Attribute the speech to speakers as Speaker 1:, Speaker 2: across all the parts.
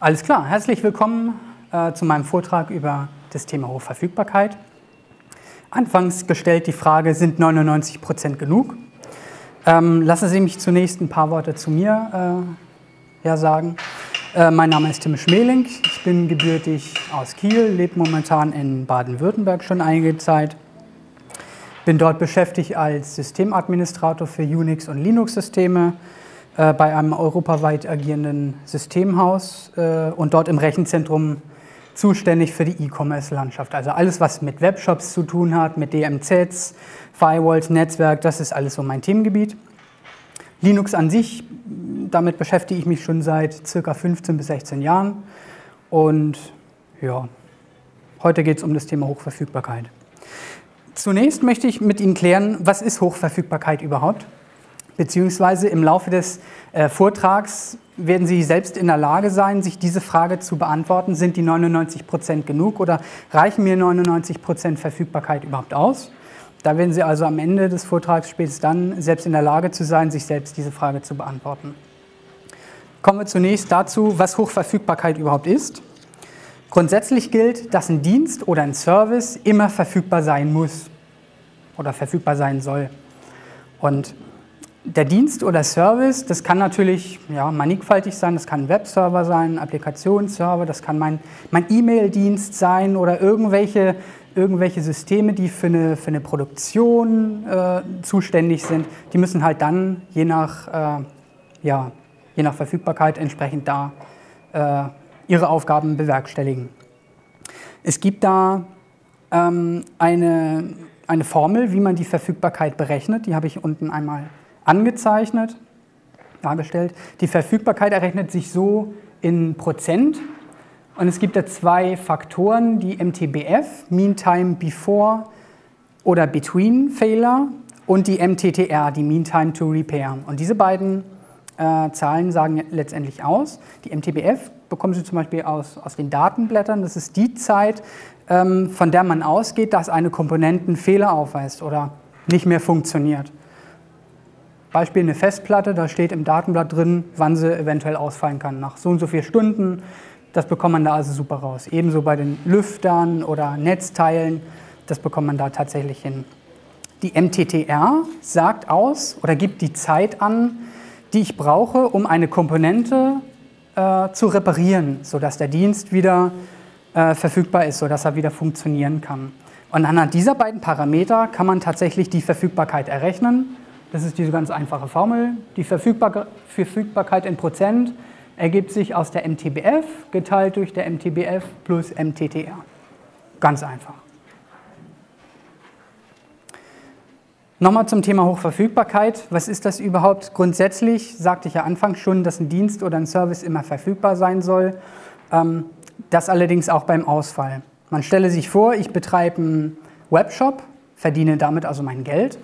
Speaker 1: Alles klar, herzlich willkommen äh, zu meinem Vortrag über das Thema Hochverfügbarkeit. Anfangs gestellt die Frage, sind 99 Prozent genug? Ähm, lassen Sie mich zunächst ein paar Worte zu mir äh, ja, sagen. Äh, mein Name ist Tim Schmeling, ich bin gebürtig aus Kiel, lebe momentan in Baden-Württemberg schon einige Zeit. Bin dort beschäftigt als Systemadministrator für Unix- und Linux-Systeme äh, bei einem europaweit agierenden Systemhaus äh, und dort im Rechenzentrum zuständig für die E-Commerce-Landschaft. Also alles, was mit Webshops zu tun hat, mit DMZs, Firewalls, Netzwerk, das ist alles so mein Themengebiet. Linux an sich, damit beschäftige ich mich schon seit circa 15 bis 16 Jahren. Und ja, heute geht es um das Thema Hochverfügbarkeit. Zunächst möchte ich mit Ihnen klären, was ist Hochverfügbarkeit überhaupt? Beziehungsweise im Laufe des äh, Vortrags werden Sie selbst in der Lage sein, sich diese Frage zu beantworten. Sind die 99 Prozent genug oder reichen mir 99 Prozent Verfügbarkeit überhaupt aus? Da werden Sie also am Ende des Vortrags spätestens dann selbst in der Lage zu sein, sich selbst diese Frage zu beantworten. Kommen wir zunächst dazu, was Hochverfügbarkeit überhaupt ist. Grundsätzlich gilt, dass ein Dienst oder ein Service immer verfügbar sein muss oder verfügbar sein soll. Und der Dienst oder Service, das kann natürlich ja, mannigfaltig sein, das kann ein Webserver sein, ein Applikationsserver, das kann mein, E-Mail-Dienst sein oder irgendwelche, irgendwelche Systeme, die für eine, für eine Produktion äh, zuständig sind. Die müssen halt dann je nach, äh, ja, je nach Verfügbarkeit entsprechend da äh, ihre Aufgaben bewerkstelligen. Es gibt da ähm, eine, eine Formel, wie man die Verfügbarkeit berechnet, die habe ich unten einmal angezeichnet, dargestellt. Die Verfügbarkeit errechnet sich so in Prozent. Und es gibt da zwei Faktoren, die MTBF, Mean Time Before oder Between Failure, und die MTTR, die Mean Time to Repair. Und diese beiden äh, Zahlen sagen letztendlich aus. Die MTBF bekommen Sie zum Beispiel aus, aus den Datenblättern. Das ist die Zeit, ähm, von der man ausgeht, dass eine Komponente einen Fehler aufweist oder nicht mehr funktioniert. Beispiel eine Festplatte, da steht im Datenblatt drin, wann sie eventuell ausfallen kann. Nach so und so vier Stunden, das bekommt man da also super raus. Ebenso bei den Lüftern oder Netzteilen, das bekommt man da tatsächlich hin. Die MTTR sagt aus oder gibt die Zeit an, die ich brauche, um eine Komponente äh, zu reparieren, sodass der Dienst wieder äh, verfügbar ist, sodass er wieder funktionieren kann. Und anhand dieser beiden Parameter kann man tatsächlich die Verfügbarkeit errechnen das ist diese ganz einfache Formel. Die Verfügbarkeit in Prozent ergibt sich aus der MTBF geteilt durch der MTBF plus MTTR. Ganz einfach. Nochmal zum Thema Hochverfügbarkeit. Was ist das überhaupt? Grundsätzlich sagte ich ja anfangs schon, dass ein Dienst oder ein Service immer verfügbar sein soll. Ähm, das allerdings auch beim Ausfall. Man stelle sich vor, ich betreibe einen Webshop, verdiene damit also mein Geld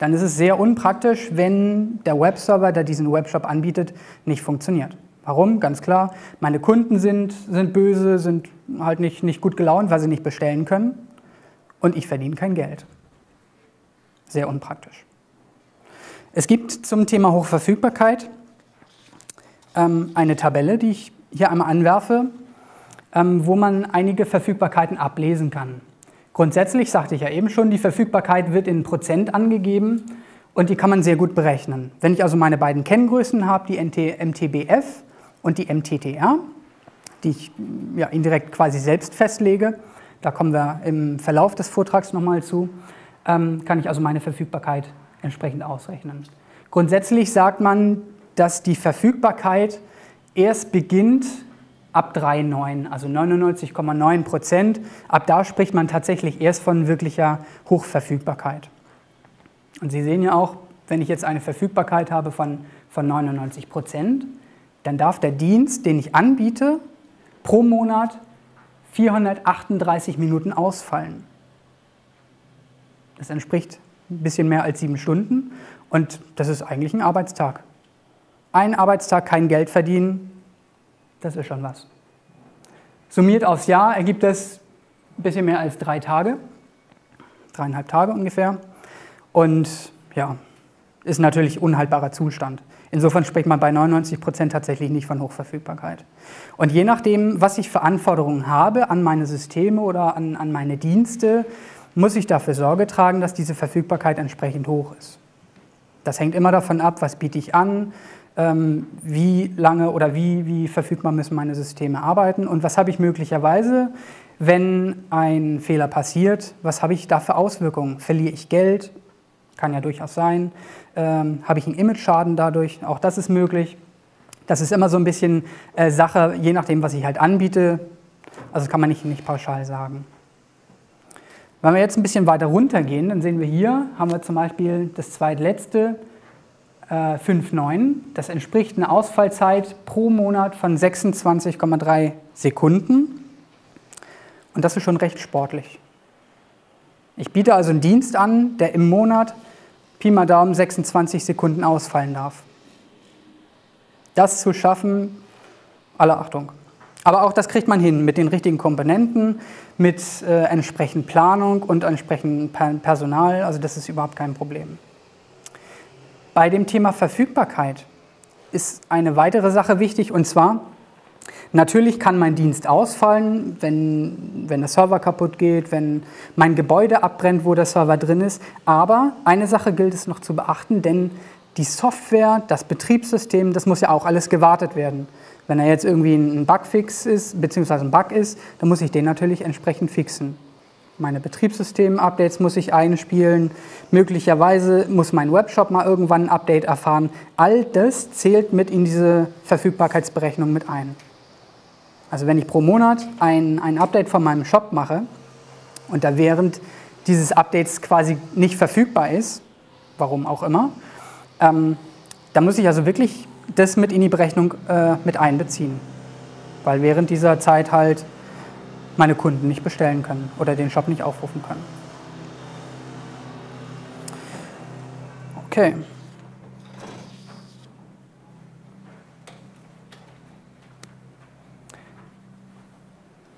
Speaker 1: dann ist es sehr unpraktisch, wenn der Webserver, der diesen Webshop anbietet, nicht funktioniert. Warum? Ganz klar, meine Kunden sind, sind böse, sind halt nicht, nicht gut gelaunt, weil sie nicht bestellen können und ich verdiene kein Geld. Sehr unpraktisch. Es gibt zum Thema Hochverfügbarkeit ähm, eine Tabelle, die ich hier einmal anwerfe, ähm, wo man einige Verfügbarkeiten ablesen kann. Grundsätzlich sagte ich ja eben schon, die Verfügbarkeit wird in Prozent angegeben und die kann man sehr gut berechnen. Wenn ich also meine beiden Kenngrößen habe, die MTBF und die MTTR, die ich ja, indirekt quasi selbst festlege, da kommen wir im Verlauf des Vortrags nochmal zu, ähm, kann ich also meine Verfügbarkeit entsprechend ausrechnen. Grundsätzlich sagt man, dass die Verfügbarkeit erst beginnt, ab 3,9, also 99,9 Prozent. Ab da spricht man tatsächlich erst von wirklicher Hochverfügbarkeit. Und Sie sehen ja auch, wenn ich jetzt eine Verfügbarkeit habe von, von 99 Prozent, dann darf der Dienst, den ich anbiete, pro Monat 438 Minuten ausfallen. Das entspricht ein bisschen mehr als sieben Stunden und das ist eigentlich ein Arbeitstag. Ein Arbeitstag kein Geld verdienen, das ist schon was. Summiert aufs Jahr ergibt es ein bisschen mehr als drei Tage, dreieinhalb Tage ungefähr. Und ja, ist natürlich unhaltbarer Zustand. Insofern spricht man bei 99 Prozent tatsächlich nicht von Hochverfügbarkeit. Und je nachdem, was ich für Anforderungen habe an meine Systeme oder an, an meine Dienste, muss ich dafür Sorge tragen, dass diese Verfügbarkeit entsprechend hoch ist. Das hängt immer davon ab, was biete ich an, wie lange oder wie, wie verfügbar müssen meine Systeme arbeiten und was habe ich möglicherweise, wenn ein Fehler passiert, was habe ich da für Auswirkungen? Verliere ich Geld? Kann ja durchaus sein. Ähm, habe ich einen Image-Schaden dadurch? Auch das ist möglich. Das ist immer so ein bisschen äh, Sache, je nachdem, was ich halt anbiete. Also kann man nicht, nicht pauschal sagen. Wenn wir jetzt ein bisschen weiter runtergehen, dann sehen wir hier, haben wir zum Beispiel das zweitletzte, 5,9. Das entspricht einer Ausfallzeit pro Monat von 26,3 Sekunden. Und das ist schon recht sportlich. Ich biete also einen Dienst an, der im Monat Pi mal Daumen 26 Sekunden ausfallen darf. Das zu schaffen, alle Achtung. Aber auch das kriegt man hin mit den richtigen Komponenten, mit äh, entsprechend Planung und entsprechend Personal. Also das ist überhaupt kein Problem. Bei dem Thema Verfügbarkeit ist eine weitere Sache wichtig und zwar, natürlich kann mein Dienst ausfallen, wenn, wenn der Server kaputt geht, wenn mein Gebäude abbrennt, wo der Server drin ist. Aber eine Sache gilt es noch zu beachten, denn die Software, das Betriebssystem, das muss ja auch alles gewartet werden. Wenn er jetzt irgendwie ein Bugfix ist, beziehungsweise ein Bug ist, dann muss ich den natürlich entsprechend fixen. Meine Betriebssystem-Updates muss ich einspielen. Möglicherweise muss mein Webshop mal irgendwann ein Update erfahren. All das zählt mit in diese Verfügbarkeitsberechnung mit ein. Also wenn ich pro Monat ein, ein Update von meinem Shop mache und da während dieses Updates quasi nicht verfügbar ist, warum auch immer, ähm, dann muss ich also wirklich das mit in die Berechnung äh, mit einbeziehen. Weil während dieser Zeit halt meine Kunden nicht bestellen können oder den Shop nicht aufrufen können. Okay.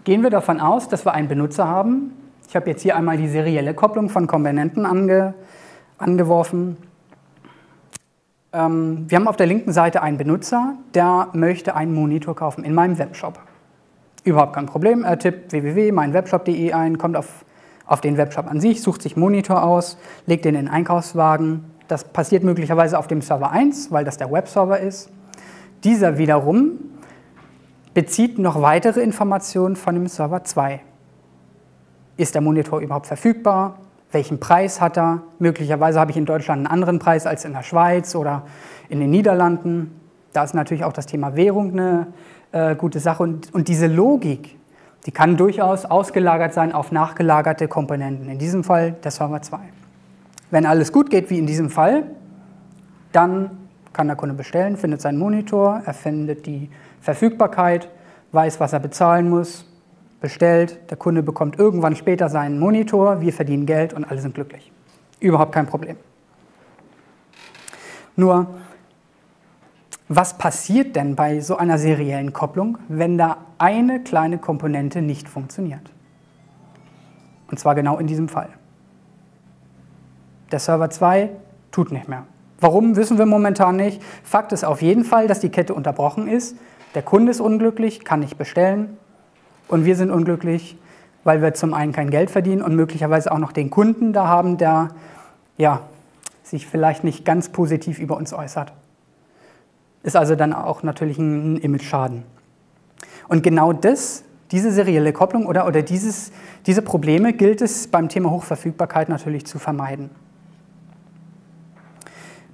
Speaker 1: Gehen wir davon aus, dass wir einen Benutzer haben. Ich habe jetzt hier einmal die serielle Kopplung von Komponenten ange, angeworfen. Ähm, wir haben auf der linken Seite einen Benutzer, der möchte einen Monitor kaufen in meinem Webshop. Überhaupt kein Problem. Er tippt www.meinwebshop.de ein, kommt auf, auf den Webshop an sich, sucht sich Monitor aus, legt den in den Einkaufswagen. Das passiert möglicherweise auf dem Server 1, weil das der Webserver ist. Dieser wiederum bezieht noch weitere Informationen von dem Server 2. Ist der Monitor überhaupt verfügbar? welchen Preis hat er. Möglicherweise habe ich in Deutschland einen anderen Preis als in der Schweiz oder in den Niederlanden. Da ist natürlich auch das Thema Währung eine äh, gute Sache. Und, und diese Logik, die kann durchaus ausgelagert sein auf nachgelagerte Komponenten. In diesem Fall der Server 2. Wenn alles gut geht, wie in diesem Fall, dann kann der Kunde bestellen, findet seinen Monitor, er findet die Verfügbarkeit, weiß, was er bezahlen muss, bestellt, der Kunde bekommt irgendwann später seinen Monitor, wir verdienen Geld und alle sind glücklich. Überhaupt kein Problem. Nur, was passiert denn bei so einer seriellen Kopplung, wenn da eine kleine Komponente nicht funktioniert? Und zwar genau in diesem Fall. Der Server 2 tut nicht mehr. Warum, wissen wir momentan nicht. Fakt ist auf jeden Fall, dass die Kette unterbrochen ist. Der Kunde ist unglücklich, kann nicht bestellen, und wir sind unglücklich, weil wir zum einen kein Geld verdienen und möglicherweise auch noch den Kunden da haben, der ja, sich vielleicht nicht ganz positiv über uns äußert. Ist also dann auch natürlich ein Image-Schaden. Und genau das, diese serielle Kopplung oder, oder dieses, diese Probleme gilt es beim Thema Hochverfügbarkeit natürlich zu vermeiden.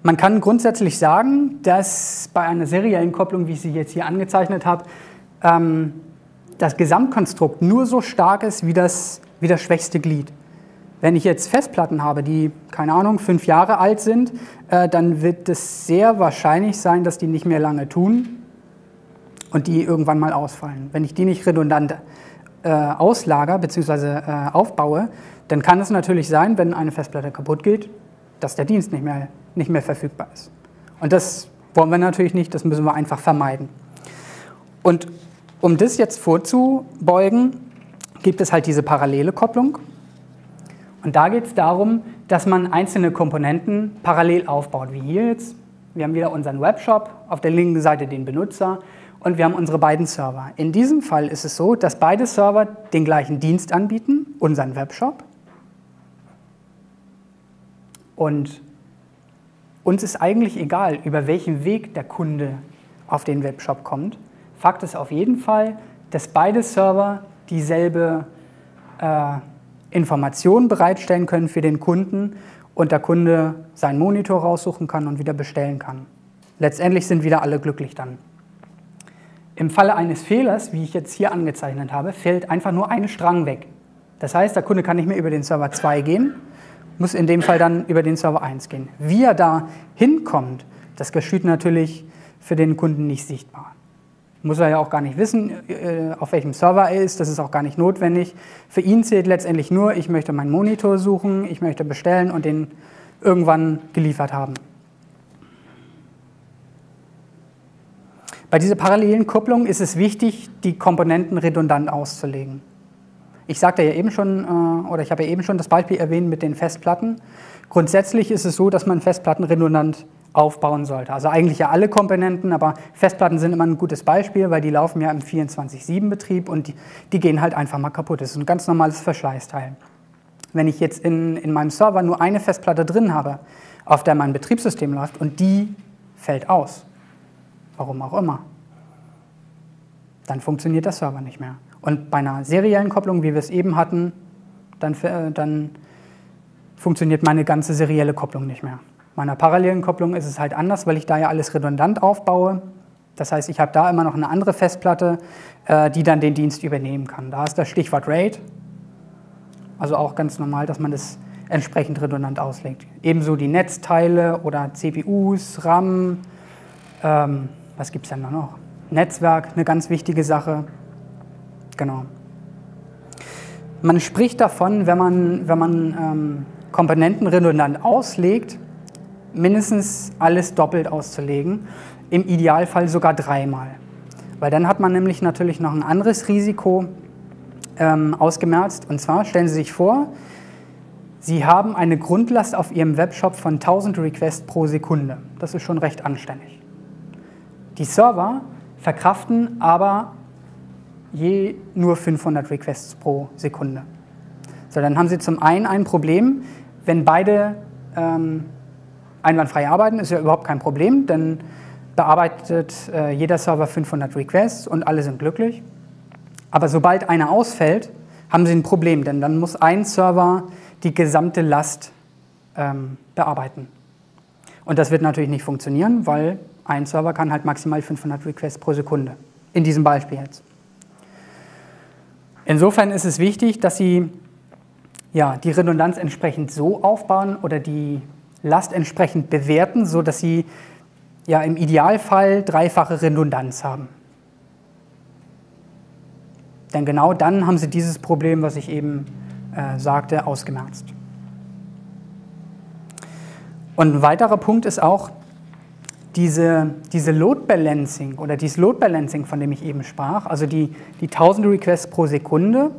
Speaker 1: Man kann grundsätzlich sagen, dass bei einer seriellen Kopplung, wie ich sie jetzt hier angezeichnet habe, ähm, das Gesamtkonstrukt nur so stark ist wie das, wie das schwächste Glied. Wenn ich jetzt Festplatten habe, die, keine Ahnung, fünf Jahre alt sind, äh, dann wird es sehr wahrscheinlich sein, dass die nicht mehr lange tun und die irgendwann mal ausfallen. Wenn ich die nicht redundant äh, auslager bzw. Äh, aufbaue, dann kann es natürlich sein, wenn eine Festplatte kaputt geht, dass der Dienst nicht mehr, nicht mehr verfügbar ist. Und das wollen wir natürlich nicht, das müssen wir einfach vermeiden. Und um das jetzt vorzubeugen, gibt es halt diese parallele Kopplung. Und da geht es darum, dass man einzelne Komponenten parallel aufbaut, wie hier jetzt. Wir haben wieder unseren Webshop, auf der linken Seite den Benutzer und wir haben unsere beiden Server. In diesem Fall ist es so, dass beide Server den gleichen Dienst anbieten, unseren Webshop. Und uns ist eigentlich egal, über welchen Weg der Kunde auf den Webshop kommt. Fakt ist auf jeden Fall, dass beide Server dieselbe äh, Informationen bereitstellen können für den Kunden und der Kunde seinen Monitor raussuchen kann und wieder bestellen kann. Letztendlich sind wieder alle glücklich dann. Im Falle eines Fehlers, wie ich jetzt hier angezeichnet habe, fällt einfach nur ein Strang weg. Das heißt, der Kunde kann nicht mehr über den Server 2 gehen, muss in dem Fall dann über den Server 1 gehen. Wie er da hinkommt, das geschieht natürlich für den Kunden nicht sichtbar. Muss er ja auch gar nicht wissen, äh, auf welchem Server er ist, das ist auch gar nicht notwendig. Für ihn zählt letztendlich nur, ich möchte meinen Monitor suchen, ich möchte bestellen und den irgendwann geliefert haben. Bei dieser parallelen Kupplung ist es wichtig, die Komponenten redundant auszulegen. Ich sagte ja eben schon, äh, oder ich habe ja eben schon das Beispiel erwähnt mit den Festplatten. Grundsätzlich ist es so, dass man Festplatten redundant aufbauen sollte. Also eigentlich ja alle Komponenten, aber Festplatten sind immer ein gutes Beispiel, weil die laufen ja im 24-7-Betrieb und die, die, gehen halt einfach mal kaputt. Das ist ein ganz normales Verschleißteil. Wenn ich jetzt in, in meinem Server nur eine Festplatte drin habe, auf der mein Betriebssystem läuft und die fällt aus, warum auch immer, dann funktioniert der Server nicht mehr. Und bei einer seriellen Kopplung, wie wir es eben hatten, dann, äh, dann funktioniert meine ganze serielle Kopplung nicht mehr meiner parallelen Kopplung ist es halt anders, weil ich da ja alles redundant aufbaue. Das heißt, ich habe da immer noch eine andere Festplatte, äh, die dann den Dienst übernehmen kann. Da ist das Stichwort RAID. Also auch ganz normal, dass man das entsprechend redundant auslegt. Ebenso die Netzteile oder CPUs, RAM, ähm, was gibt es denn da noch? Netzwerk, eine ganz wichtige Sache. Genau. Man spricht davon, wenn man, wenn man ähm, Komponenten redundant auslegt, mindestens alles doppelt auszulegen, im Idealfall sogar dreimal. Weil dann hat man nämlich natürlich noch ein anderes Risiko ähm, ausgemerzt. Und zwar stellen Sie sich vor, Sie haben eine Grundlast auf Ihrem Webshop von 1000 Requests pro Sekunde. Das ist schon recht anständig. Die Server verkraften aber je nur 500 Requests pro Sekunde. So, dann haben Sie zum einen ein Problem, wenn beide ähm, einwandfrei arbeiten, ist ja überhaupt kein Problem, denn bearbeitet äh, jeder Server 500 Requests und alle sind glücklich. Aber sobald einer ausfällt, haben sie ein Problem, denn dann muss ein Server die gesamte Last ähm, bearbeiten. Und das wird natürlich nicht funktionieren, weil ein Server kann halt maximal 500 Requests pro Sekunde. In diesem Beispiel jetzt. Insofern ist es wichtig, dass Sie ja, die Redundanz entsprechend so aufbauen oder die Last entsprechend bewerten, sodass sie ja im Idealfall dreifache Redundanz haben. Denn genau dann haben sie dieses Problem, was ich eben äh, sagte, ausgemerzt. Und ein weiterer Punkt ist auch diese, diese Load Balancing oder dieses Load Balancing, von dem ich eben sprach, also die, die 1000 Requests pro Sekunde,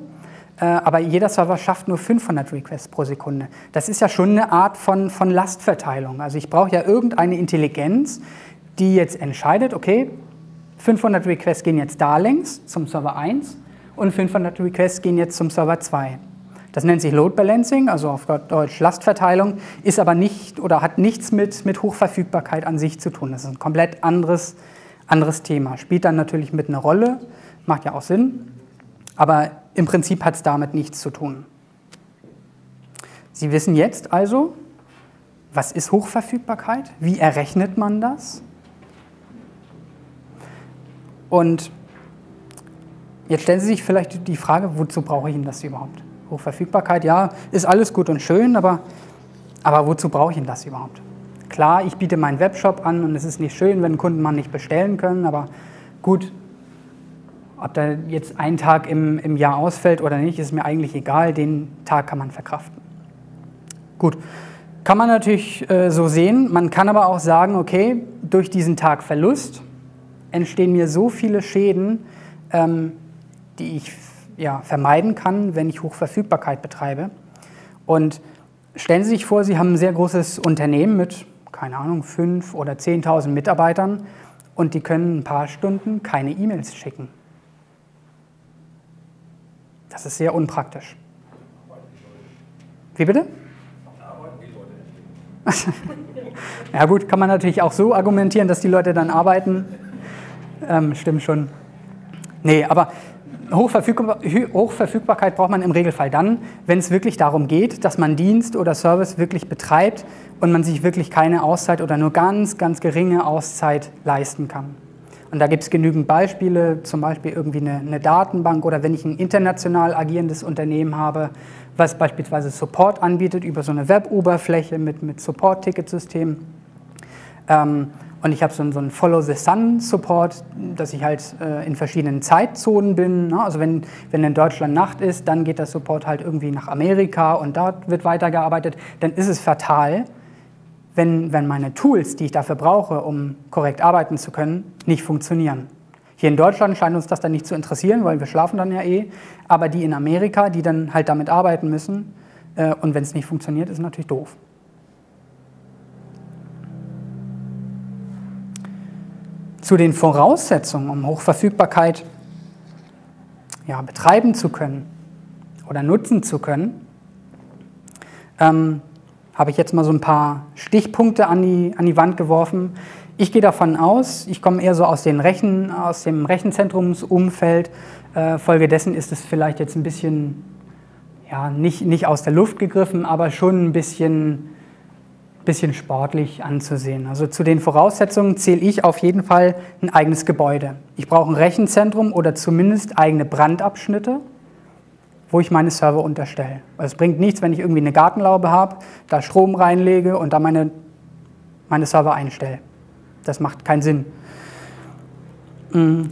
Speaker 1: aber jeder Server schafft nur 500 Requests pro Sekunde. Das ist ja schon eine Art von, von Lastverteilung. Also ich brauche ja irgendeine Intelligenz, die jetzt entscheidet, okay, 500 Requests gehen jetzt da längs zum Server 1 und 500 Requests gehen jetzt zum Server 2. Das nennt sich Load Balancing, also auf Deutsch Lastverteilung, ist aber nicht oder hat nichts mit, mit Hochverfügbarkeit an sich zu tun. Das ist ein komplett anderes, anderes Thema. Spielt dann natürlich mit einer Rolle, macht ja auch Sinn, aber im Prinzip hat es damit nichts zu tun. Sie wissen jetzt also, was ist Hochverfügbarkeit? Wie errechnet man das? Und jetzt stellen Sie sich vielleicht die Frage, wozu brauche ich denn das überhaupt? Hochverfügbarkeit, ja, ist alles gut und schön, aber, aber wozu brauche ich denn das überhaupt? Klar, ich biete meinen Webshop an und es ist nicht schön, wenn Kunden mal nicht bestellen können, aber gut, ob da jetzt ein Tag im, im Jahr ausfällt oder nicht, ist mir eigentlich egal. Den Tag kann man verkraften. Gut, kann man natürlich äh, so sehen. Man kann aber auch sagen, okay, durch diesen Tag Verlust entstehen mir so viele Schäden, ähm, die ich ja, vermeiden kann, wenn ich Hochverfügbarkeit betreibe. Und stellen Sie sich vor, Sie haben ein sehr großes Unternehmen mit, keine Ahnung, 5.000 oder 10.000 Mitarbeitern und die können ein paar Stunden keine E-Mails schicken. Das ist sehr unpraktisch. Wie bitte? ja gut, kann man natürlich auch so argumentieren, dass die Leute dann arbeiten. Ähm, stimmt schon. Nee, aber Hochverfügbar Hochverfügbarkeit braucht man im Regelfall dann, wenn es wirklich darum geht, dass man Dienst oder Service wirklich betreibt und man sich wirklich keine Auszeit oder nur ganz, ganz geringe Auszeit leisten kann. Und da gibt es genügend Beispiele, zum Beispiel irgendwie eine, eine, Datenbank oder wenn ich ein international agierendes Unternehmen habe, was beispielsweise Support anbietet über so eine Web-Oberfläche mit, mit Support-Ticketsystem. Ähm, und ich habe so, so einen Follow-the-Sun-Support, dass ich halt äh, in verschiedenen Zeitzonen bin. Ne? Also wenn, wenn in Deutschland Nacht ist, dann geht der Support halt irgendwie nach Amerika und dort wird weitergearbeitet. Dann ist es fatal, wenn, wenn meine Tools, die ich dafür brauche, um korrekt arbeiten zu können, nicht funktionieren. Hier in Deutschland scheint uns das dann nicht zu interessieren, weil wir schlafen dann ja eh. Aber die in Amerika, die dann halt damit arbeiten müssen, äh, und wenn es nicht funktioniert, ist natürlich doof. Zu den Voraussetzungen, um Hochverfügbarkeit ja, betreiben zu können oder nutzen zu können, ähm, habe ich jetzt mal so ein paar Stichpunkte an die, an die Wand geworfen. Ich gehe davon aus, ich komme eher so aus, den Rechen, aus dem Rechenzentrumsumfeld. Äh, folgedessen ist es vielleicht jetzt ein bisschen, ja, nicht, nicht aus der Luft gegriffen, aber schon ein bisschen, bisschen sportlich anzusehen. Also zu den Voraussetzungen zähle ich auf jeden Fall ein eigenes Gebäude. Ich brauche ein Rechenzentrum oder zumindest eigene Brandabschnitte wo ich meine Server unterstelle. es bringt nichts, wenn ich irgendwie eine Gartenlaube habe, da Strom reinlege und da meine, meine Server einstelle. Das macht keinen Sinn. Mm.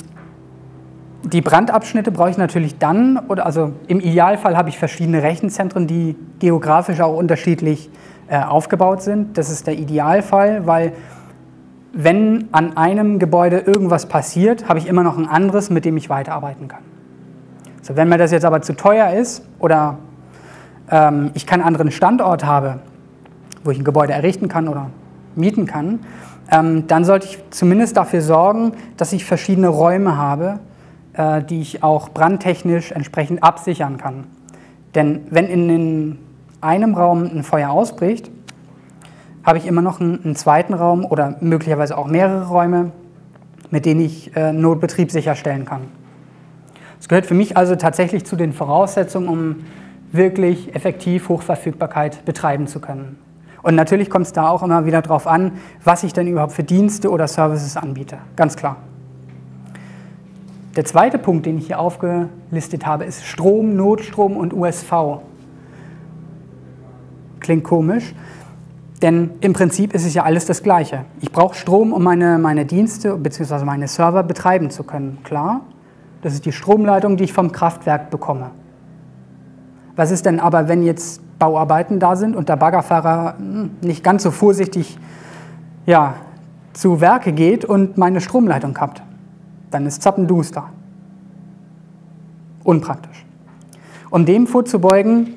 Speaker 1: Die Brandabschnitte brauche ich natürlich dann, oder also im Idealfall habe ich verschiedene Rechenzentren, die geografisch auch unterschiedlich äh, aufgebaut sind. Das ist der Idealfall, weil wenn an einem Gebäude irgendwas passiert, habe ich immer noch ein anderes, mit dem ich weiterarbeiten kann. So, wenn mir das jetzt aber zu teuer ist oder ähm, ich keinen anderen Standort habe, wo ich ein Gebäude errichten kann oder mieten kann, ähm, dann sollte ich zumindest dafür sorgen, dass ich verschiedene Räume habe, äh, die ich auch brandtechnisch entsprechend absichern kann. Denn wenn in, in einem Raum ein Feuer ausbricht, habe ich immer noch einen, einen, zweiten Raum oder möglicherweise auch mehrere Räume, mit denen ich äh, Notbetrieb sicherstellen kann. Es gehört für mich also tatsächlich zu den Voraussetzungen, um wirklich effektiv Hochverfügbarkeit betreiben zu können. Und natürlich kommt es da auch immer wieder darauf an, was ich denn überhaupt für Dienste oder Services anbiete. Ganz klar. Der zweite Punkt, den ich hier aufgelistet habe, ist Strom, Notstrom und USV. Klingt komisch, denn im Prinzip ist es ja alles das Gleiche. Ich brauche Strom, um meine, meine Dienste bzw. meine Server betreiben zu können, klar. Das ist die Stromleitung, die ich vom Kraftwerk bekomme. Was ist denn aber, wenn jetzt Bauarbeiten da sind und der Baggerfahrer hm, nicht ganz so vorsichtig ja, zu Werke geht und meine Stromleitung kappt? Dann ist zappenduster. Unpraktisch. Um dem vorzubeugen,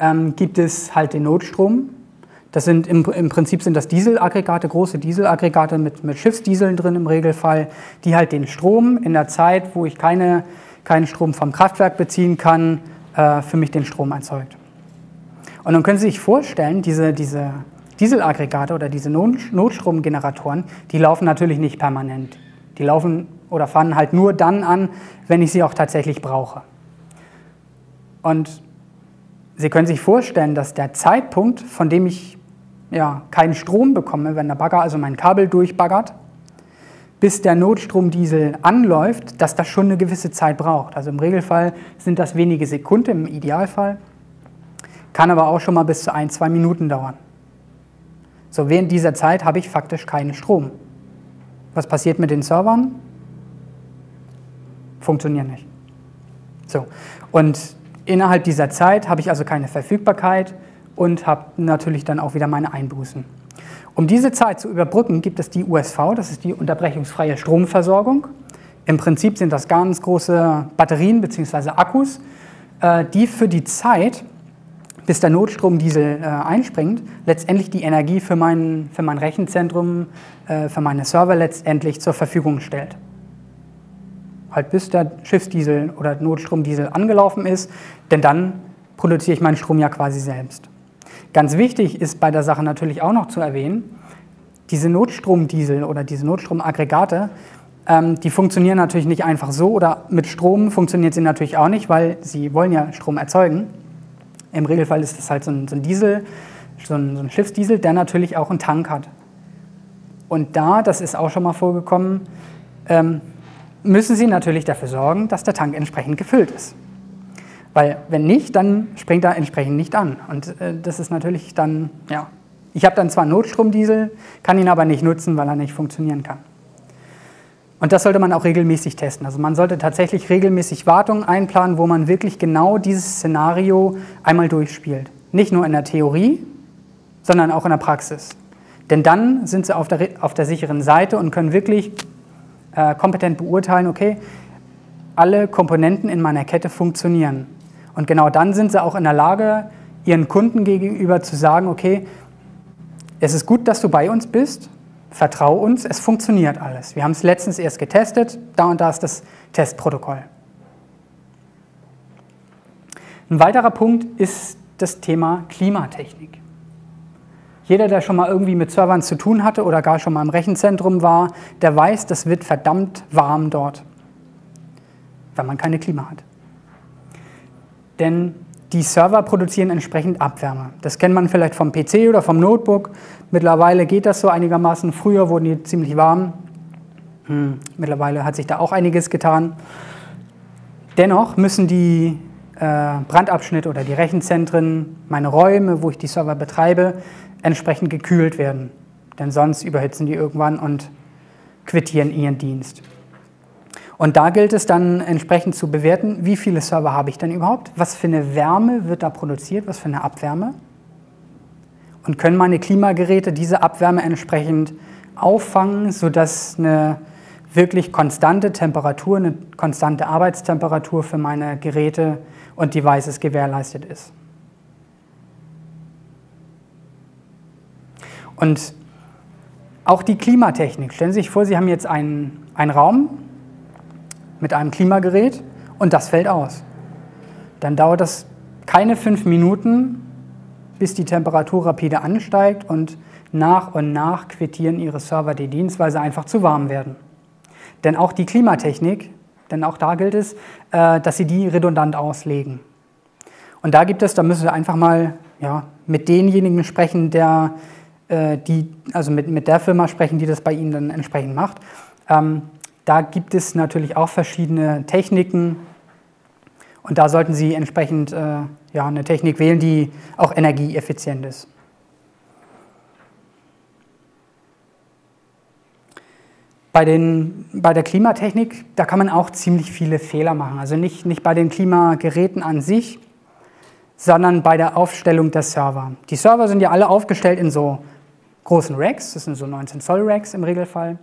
Speaker 1: ähm, gibt es halt den Notstrom, das sind im, im Prinzip sind das Dieselaggregate, große Dieselaggregate mit, mit Schiffsdieseln drin im Regelfall, die halt den Strom in der Zeit, wo ich keine, keinen Strom vom Kraftwerk beziehen kann, äh, für mich den Strom erzeugt. Und dann können Sie sich vorstellen, diese, diese Dieselaggregate oder diese Notstromgeneratoren, die laufen natürlich nicht permanent. Die laufen oder fahren halt nur dann an, wenn ich sie auch tatsächlich brauche. Und Sie können sich vorstellen, dass der Zeitpunkt, von dem ich ja, keinen Strom bekomme, wenn der Bagger also mein Kabel durchbaggert, bis der Notstromdiesel anläuft, dass das schon eine gewisse Zeit braucht. Also im Regelfall sind das wenige Sekunden, im Idealfall. Kann aber auch schon mal bis zu ein, zwei Minuten dauern. So, während dieser Zeit habe ich faktisch keinen Strom. Was passiert mit den Servern? Funktioniert nicht. So, und innerhalb dieser Zeit habe ich also keine Verfügbarkeit, und habe natürlich dann auch wieder meine Einbußen. Um diese Zeit zu überbrücken, gibt es die USV, das ist die unterbrechungsfreie Stromversorgung. Im Prinzip sind das ganz große Batterien bzw. Akkus, äh, die für die Zeit, bis der Notstromdiesel äh, einspringt, letztendlich die Energie für mein, für mein Rechenzentrum, äh, für meine Server letztendlich zur Verfügung stellt. Halt bis der Schiffsdiesel oder Notstromdiesel angelaufen ist, denn dann produziere ich meinen Strom ja quasi selbst. Ganz wichtig ist bei der Sache natürlich auch noch zu erwähnen, diese Notstromdiesel oder diese Notstromaggregate, ähm, die funktionieren natürlich nicht einfach so oder mit Strom funktioniert sie natürlich auch nicht, weil sie wollen ja Strom erzeugen. Im Regelfall ist das halt so ein, so ein Diesel, so ein, so ein, Schiffsdiesel, der natürlich auch einen Tank hat. Und da, das ist auch schon mal vorgekommen, ähm, müssen Sie natürlich dafür sorgen, dass der Tank entsprechend gefüllt ist. Weil wenn nicht, dann springt er entsprechend nicht an. Und äh, das ist natürlich dann, ja, ich habe dann zwar Notstromdiesel, kann ihn aber nicht nutzen, weil er nicht funktionieren kann. Und das sollte man auch regelmäßig testen. Also man sollte tatsächlich regelmäßig Wartungen einplanen, wo man wirklich genau dieses Szenario einmal durchspielt. Nicht nur in der Theorie, sondern auch in der Praxis. Denn dann sind sie auf der, auf der sicheren Seite und können wirklich äh, kompetent beurteilen, okay, alle Komponenten in meiner Kette funktionieren. Und genau dann sind sie auch in der Lage, ihren Kunden gegenüber zu sagen, okay, es ist gut, dass du bei uns bist, vertrau uns, es funktioniert alles. Wir haben es letztens erst getestet, da und da ist das Testprotokoll. Ein weiterer Punkt ist das Thema Klimatechnik. Jeder, der schon mal irgendwie mit Servern zu tun hatte oder gar schon mal im Rechenzentrum war, der weiß, das wird verdammt warm dort, wenn man keine Klima hat. Denn die Server produzieren entsprechend Abwärme. Das kennt man vielleicht vom PC oder vom Notebook. Mittlerweile geht das so einigermaßen. Früher wurden die ziemlich warm. Hm, mittlerweile hat sich da auch einiges getan. Dennoch müssen die äh, Brandabschnitte oder die Rechenzentren, meine Räume, wo ich die Server betreibe, entsprechend gekühlt werden. Denn sonst überhitzen die irgendwann und quittieren ihren Dienst. Und da gilt es dann entsprechend zu bewerten, wie viele Server habe ich denn überhaupt, was für eine Wärme wird da produziert, was für eine Abwärme. Und können meine Klimageräte diese Abwärme entsprechend auffangen, sodass eine wirklich konstante Temperatur, eine konstante Arbeitstemperatur für meine Geräte und Devices gewährleistet ist. Und auch die Klimatechnik. Stellen Sie sich vor, Sie haben jetzt einen, einen Raum, mit einem Klimagerät und das fällt aus. Dann dauert das keine fünf Minuten, bis die Temperatur rapide ansteigt und nach und nach quittieren Ihre Server die Dienst, weil sie einfach zu warm werden. Denn auch die Klimatechnik, denn auch da gilt es, äh, dass Sie die redundant auslegen. Und da gibt es, da müssen Sie einfach mal ja, mit denjenigen sprechen, der, äh, die, also mit, mit der Firma sprechen, die das bei Ihnen dann entsprechend macht. Ähm, da gibt es natürlich auch verschiedene Techniken und da sollten Sie entsprechend äh, ja, eine Technik wählen, die auch energieeffizient ist. Bei, den, bei der Klimatechnik, da kann man auch ziemlich viele Fehler machen. Also nicht, nicht bei den Klimageräten an sich, sondern bei der Aufstellung der Server. Die Server sind ja alle aufgestellt in so großen Racks, das sind so 19 Zoll Racks im Regelfall.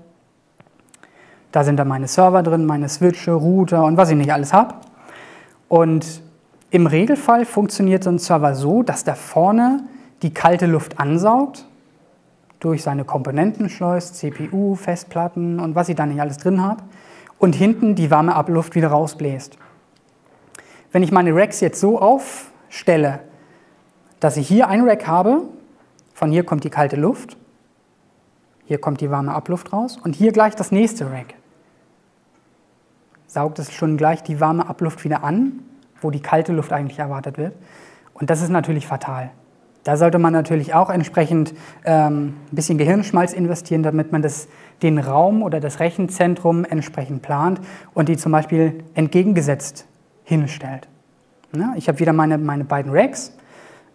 Speaker 1: Da sind dann meine Server drin, meine Switche, Router und was ich nicht alles habe. Und im Regelfall funktioniert so ein Server so, dass der vorne die kalte Luft ansaugt durch seine Komponentenschleus, CPU, Festplatten und was ich da nicht alles drin habe und hinten die warme Abluft wieder rausbläst. Wenn ich meine Racks jetzt so aufstelle, dass ich hier ein Rack habe, von hier kommt die kalte Luft, hier kommt die warme Abluft raus und hier gleich das nächste Rack saugt es schon gleich die warme Abluft wieder an, wo die kalte Luft eigentlich erwartet wird. Und das ist natürlich fatal. Da sollte man natürlich auch entsprechend ähm, ein bisschen Gehirnschmalz investieren, damit man das, den Raum oder das Rechenzentrum entsprechend plant und die zum Beispiel entgegengesetzt hinstellt. Ja, ich habe wieder meine, meine beiden Racks.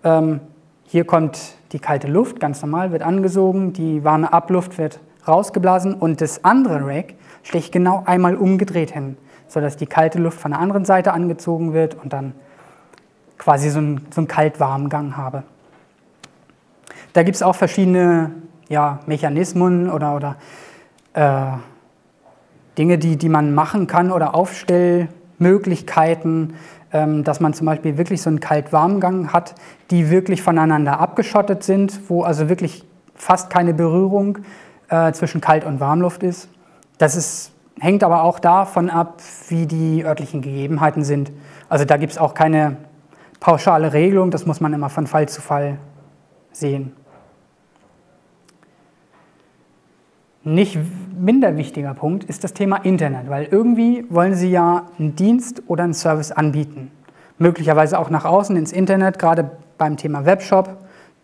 Speaker 1: Ähm, hier kommt die kalte Luft, ganz normal, wird angesogen, die warme Abluft wird rausgeblasen und das andere Rack stelle ich genau einmal umgedreht hin sodass die kalte Luft von der anderen Seite angezogen wird und dann quasi so einen, so einen Kalt-Warm-Gang habe. Da gibt es auch verschiedene ja, Mechanismen oder, oder äh, Dinge, die, die man machen kann oder Aufstellmöglichkeiten, äh, ähm, dass man zum Beispiel wirklich so einen Kalt-Warm-Gang hat, die wirklich voneinander abgeschottet sind, wo also wirklich fast keine Berührung äh, zwischen Kalt- und Warmluft ist. Das ist, hängt aber auch davon ab, wie die örtlichen Gegebenheiten sind. Also da gibt es auch keine pauschale Regelung, das muss man immer von Fall zu Fall sehen. Nicht minder wichtiger Punkt ist das Thema Internet, weil irgendwie wollen Sie ja einen Dienst oder einen Service anbieten. Möglicherweise auch nach außen ins Internet, gerade beim Thema Webshop.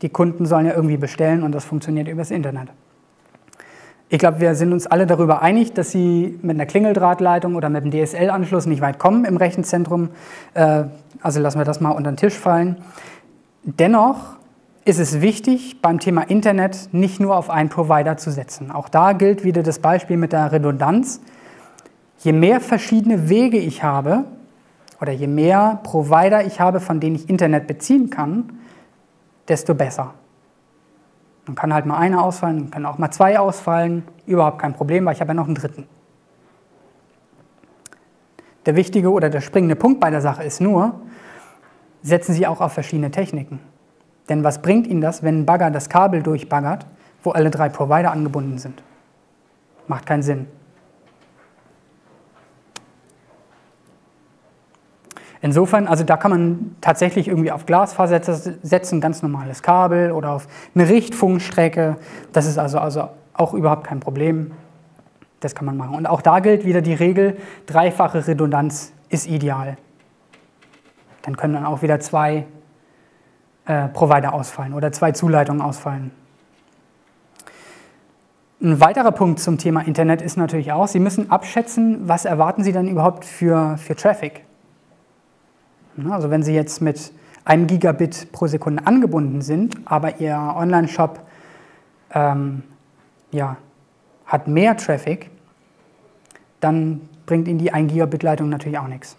Speaker 1: Die Kunden sollen ja irgendwie bestellen und das funktioniert übers Internet. Ich glaube, wir sind uns alle darüber einig, dass Sie mit einer Klingeldrahtleitung oder mit einem DSL-Anschluss nicht weit kommen im Rechenzentrum. Äh, also lassen wir das mal unter den Tisch fallen. Dennoch ist es wichtig, beim Thema Internet nicht nur auf einen Provider zu setzen. Auch da gilt wieder das Beispiel mit der Redundanz. Je mehr verschiedene Wege ich habe oder je mehr Provider ich habe, von denen ich Internet beziehen kann, desto besser. Man kann halt mal einer ausfallen, man kann auch mal zwei ausfallen, überhaupt kein Problem, weil ich habe ja noch einen dritten. Der wichtige oder der springende Punkt bei der Sache ist nur, setzen Sie auch auf verschiedene Techniken. Denn was bringt Ihnen das, wenn ein Bagger das Kabel durchbaggert, wo alle drei Provider angebunden sind? Macht keinen Sinn. Insofern, also da kann man tatsächlich irgendwie auf Glasfaser setzen, ganz normales Kabel oder auf eine Richtfunkstrecke. Das ist also, also auch überhaupt kein Problem. Das kann man machen. Und auch da gilt wieder die Regel, dreifache Redundanz ist ideal. Dann können dann auch wieder zwei äh, Provider ausfallen oder zwei Zuleitungen ausfallen. Ein weiterer Punkt zum Thema Internet ist natürlich auch, Sie müssen abschätzen, was erwarten Sie denn überhaupt für, für Traffic. Also wenn Sie jetzt mit einem Gigabit pro Sekunde angebunden sind, aber Ihr Online-Shop ähm, ja, hat mehr Traffic, dann bringt Ihnen die 1 Gigabit-Leitung natürlich auch nichts.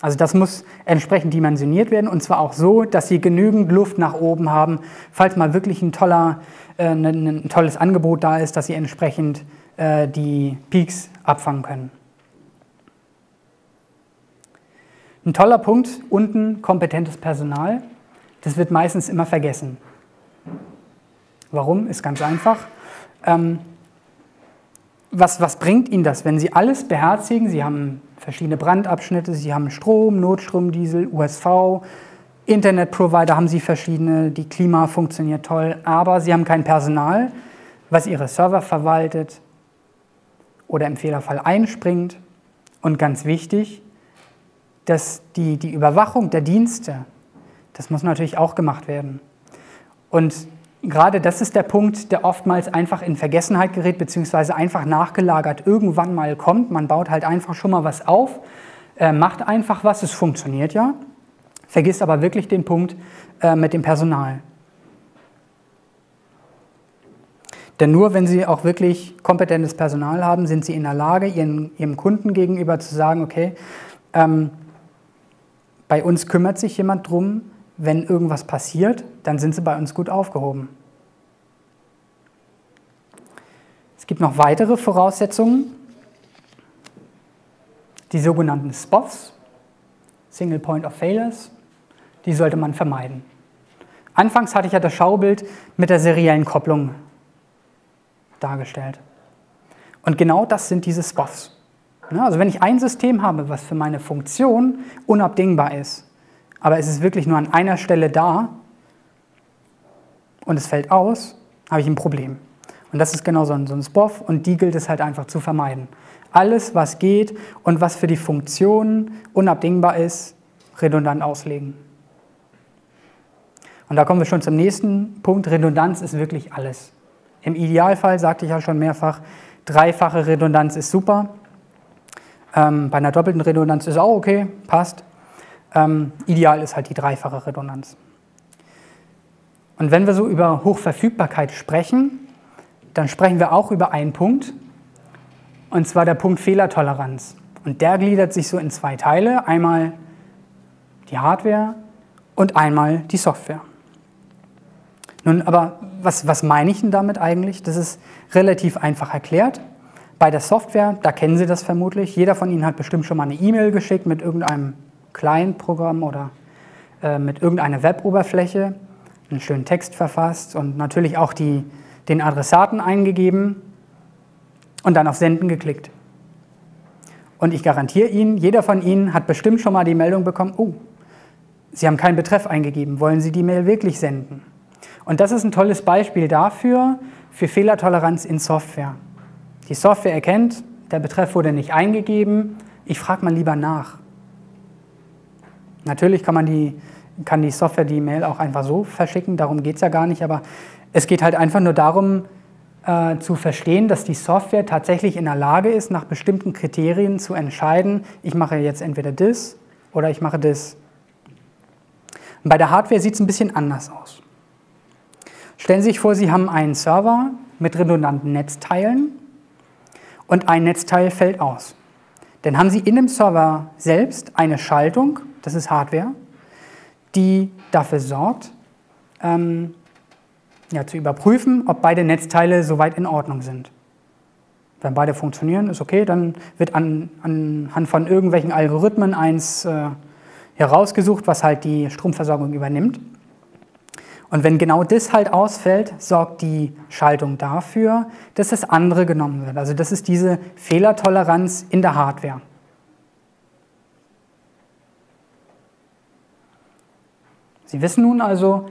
Speaker 1: Also das muss entsprechend dimensioniert werden und zwar auch so, dass sie genügend Luft nach oben haben, falls mal wirklich ein, toller, äh, ein, ein tolles Angebot da ist, dass sie entsprechend äh, die Peaks abfangen können. Ein toller Punkt unten kompetentes Personal. Das wird meistens immer vergessen. Warum? Ist ganz einfach. Ähm, was, was bringt Ihnen das, wenn Sie alles beherzigen? Sie haben verschiedene Brandabschnitte, Sie haben Strom, Notstrom, Diesel, USV, Internetprovider haben Sie verschiedene, die Klima funktioniert toll, aber Sie haben kein Personal, was Ihre Server verwaltet oder im Fehlerfall einspringt. Und ganz wichtig, dass die, die Überwachung der Dienste, das muss natürlich auch gemacht werden. Und gerade das ist der Punkt, der oftmals einfach in Vergessenheit gerät, beziehungsweise einfach nachgelagert irgendwann mal kommt. Man baut halt einfach schon mal was auf, äh, macht einfach was, es funktioniert ja, vergisst aber wirklich den Punkt äh, mit dem Personal. Denn nur wenn Sie auch wirklich kompetentes Personal haben, sind Sie in der Lage, Ihren, Ihrem Kunden gegenüber zu sagen, okay, ähm, bei uns kümmert sich jemand drum, wenn irgendwas passiert, dann sind sie bei uns gut aufgehoben. Es gibt noch weitere Voraussetzungen, die sogenannten SPOFs, Single Point of Failures, die sollte man vermeiden. Anfangs hatte ich ja das Schaubild mit der seriellen Kopplung dargestellt. Und genau das sind diese SPOFs. Also wenn ich ein System habe, was für meine Funktion unabdingbar ist, aber es ist wirklich nur an einer Stelle da und es fällt aus, habe ich ein Problem. Und das ist genau so ein, so ein SPOF und die gilt es halt einfach zu vermeiden. Alles, was geht und was für die Funktion unabdingbar ist, redundant auslegen. Und da kommen wir schon zum nächsten Punkt. Redundanz ist wirklich alles. Im Idealfall, sagte ich ja schon mehrfach, dreifache Redundanz ist super. Ähm, bei einer doppelten Redundanz ist auch okay, passt. Ähm, ideal ist halt die dreifache Redundanz. Und wenn wir so über Hochverfügbarkeit sprechen, dann sprechen wir auch über einen Punkt, und zwar der Punkt Fehlertoleranz. Und der gliedert sich so in zwei Teile, einmal die Hardware und einmal die Software. Nun, aber was, was meine ich denn damit eigentlich? Das ist relativ einfach erklärt. Bei der Software, da kennen Sie das vermutlich, jeder von Ihnen hat bestimmt schon mal eine E-Mail geschickt mit irgendeinem Client-Programm oder äh, mit irgendeiner Web-Oberfläche einen schönen Text verfasst und natürlich auch die, den Adressaten eingegeben und dann auf Senden geklickt. Und ich garantiere Ihnen, jeder von Ihnen hat bestimmt schon mal die Meldung bekommen, oh, Sie haben keinen Betreff eingegeben, wollen Sie die Mail wirklich senden? Und das ist ein tolles Beispiel dafür, für Fehlertoleranz in Software. Die Software erkennt, der Betreff wurde nicht eingegeben, ich frage mal lieber nach. Natürlich kann, man die, kann die Software die Mail auch einfach so verschicken, darum geht es ja gar nicht, aber es geht halt einfach nur darum, äh, zu verstehen, dass die Software tatsächlich in der Lage ist, nach bestimmten Kriterien zu entscheiden, ich mache jetzt entweder das oder ich mache das. Bei der Hardware sieht es ein bisschen anders aus. Stellen Sie sich vor, Sie haben einen Server mit redundanten Netzteilen und ein Netzteil fällt aus. Dann haben Sie in dem Server selbst eine Schaltung, das ist Hardware, die dafür sorgt, ähm, ja, zu überprüfen, ob beide Netzteile soweit in Ordnung sind. Wenn beide funktionieren, ist okay, dann wird an, anhand von irgendwelchen Algorithmen eins äh, herausgesucht, was halt die Stromversorgung übernimmt. Und wenn genau das halt ausfällt, sorgt die Schaltung dafür, dass das andere genommen wird. Also das ist diese Fehlertoleranz in der Hardware. Sie wissen nun also,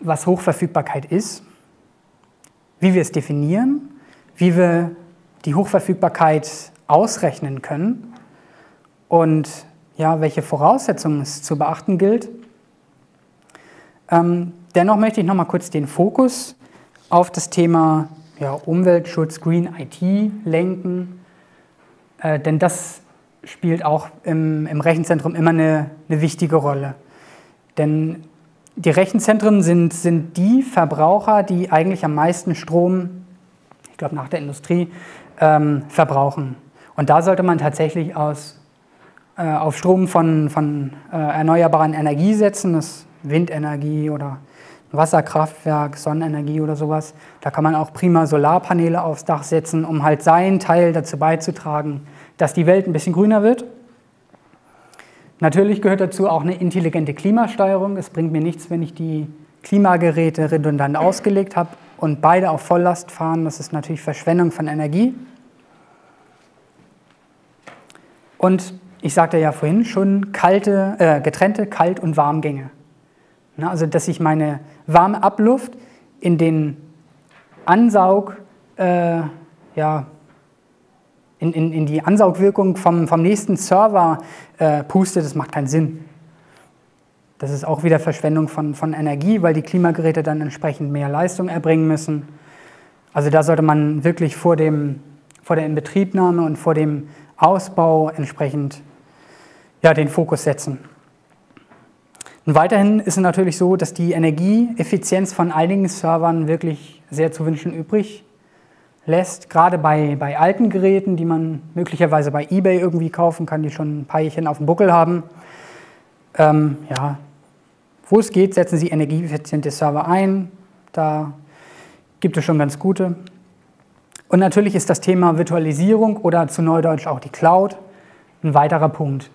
Speaker 1: was Hochverfügbarkeit ist, wie wir es definieren, wie wir die Hochverfügbarkeit ausrechnen können und ja, welche Voraussetzungen es zu beachten gilt. Ähm, dennoch möchte ich noch mal kurz den Fokus auf das Thema ja, Umweltschutz, Green IT lenken, äh, denn das spielt auch im, im Rechenzentrum immer eine, eine wichtige Rolle. Denn die Rechenzentren sind, sind die Verbraucher, die eigentlich am meisten Strom, ich glaube nach der Industrie, ähm, verbrauchen. Und da sollte man tatsächlich aus, äh, auf Strom von, von äh, erneuerbaren Energie setzen, das Windenergie oder Wasserkraftwerk, Sonnenenergie oder sowas. Da kann man auch prima Solarpaneele aufs Dach setzen, um halt seinen Teil dazu beizutragen, dass die Welt ein bisschen grüner wird. Natürlich gehört dazu auch eine intelligente Klimasteuerung. Es bringt mir nichts, wenn ich die Klimageräte redundant ausgelegt habe und beide auf Volllast fahren. Das ist natürlich Verschwendung von Energie. Und ich sagte ja vorhin schon, kalte, äh, getrennte Kalt- und Warmgänge. Also dass ich meine warme Abluft in den Ansaug, äh, ja, in, in, in die Ansaugwirkung vom, vom nächsten Server äh, pustet, das macht keinen Sinn. Das ist auch wieder Verschwendung von, von Energie, weil die Klimageräte dann entsprechend mehr Leistung erbringen müssen. Also da sollte man wirklich vor, dem, vor der Inbetriebnahme und vor dem Ausbau entsprechend ja, den Fokus setzen. Und weiterhin ist es natürlich so, dass die Energieeffizienz von einigen Servern wirklich sehr zu wünschen übrig lässt, gerade bei, bei alten Geräten, die man möglicherweise bei eBay irgendwie kaufen kann, die schon ein Jährchen auf dem Buckel haben. Ähm, ja, wo es geht, setzen Sie energieeffiziente Server ein. Da gibt es schon ganz gute. Und natürlich ist das Thema Virtualisierung oder zu Neudeutsch auch die Cloud ein weiterer Punkt.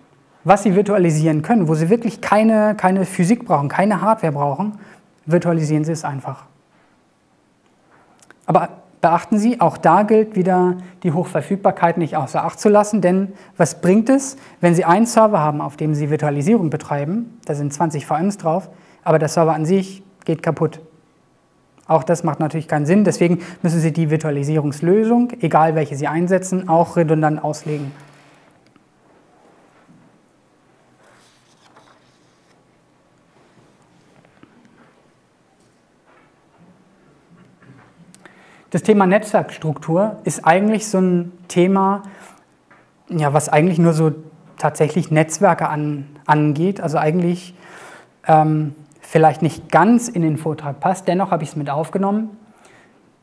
Speaker 1: Was Sie virtualisieren können, wo Sie wirklich keine, keine Physik brauchen, keine Hardware brauchen, virtualisieren Sie es einfach. Aber Beachten Sie, auch da gilt wieder die Hochverfügbarkeit nicht außer Acht zu lassen, denn was bringt es, wenn Sie einen Server haben, auf dem Sie Virtualisierung betreiben, da sind 20 VMs drauf, aber der Server an sich geht kaputt. Auch das macht natürlich keinen Sinn, deswegen müssen Sie die Virtualisierungslösung, egal welche Sie einsetzen, auch redundant auslegen. Das Thema Netzwerkstruktur ist eigentlich so ein Thema, ja, was eigentlich nur so tatsächlich Netzwerke an, angeht. Also eigentlich ähm, vielleicht nicht ganz in den Vortrag passt. Dennoch habe ich es mit aufgenommen.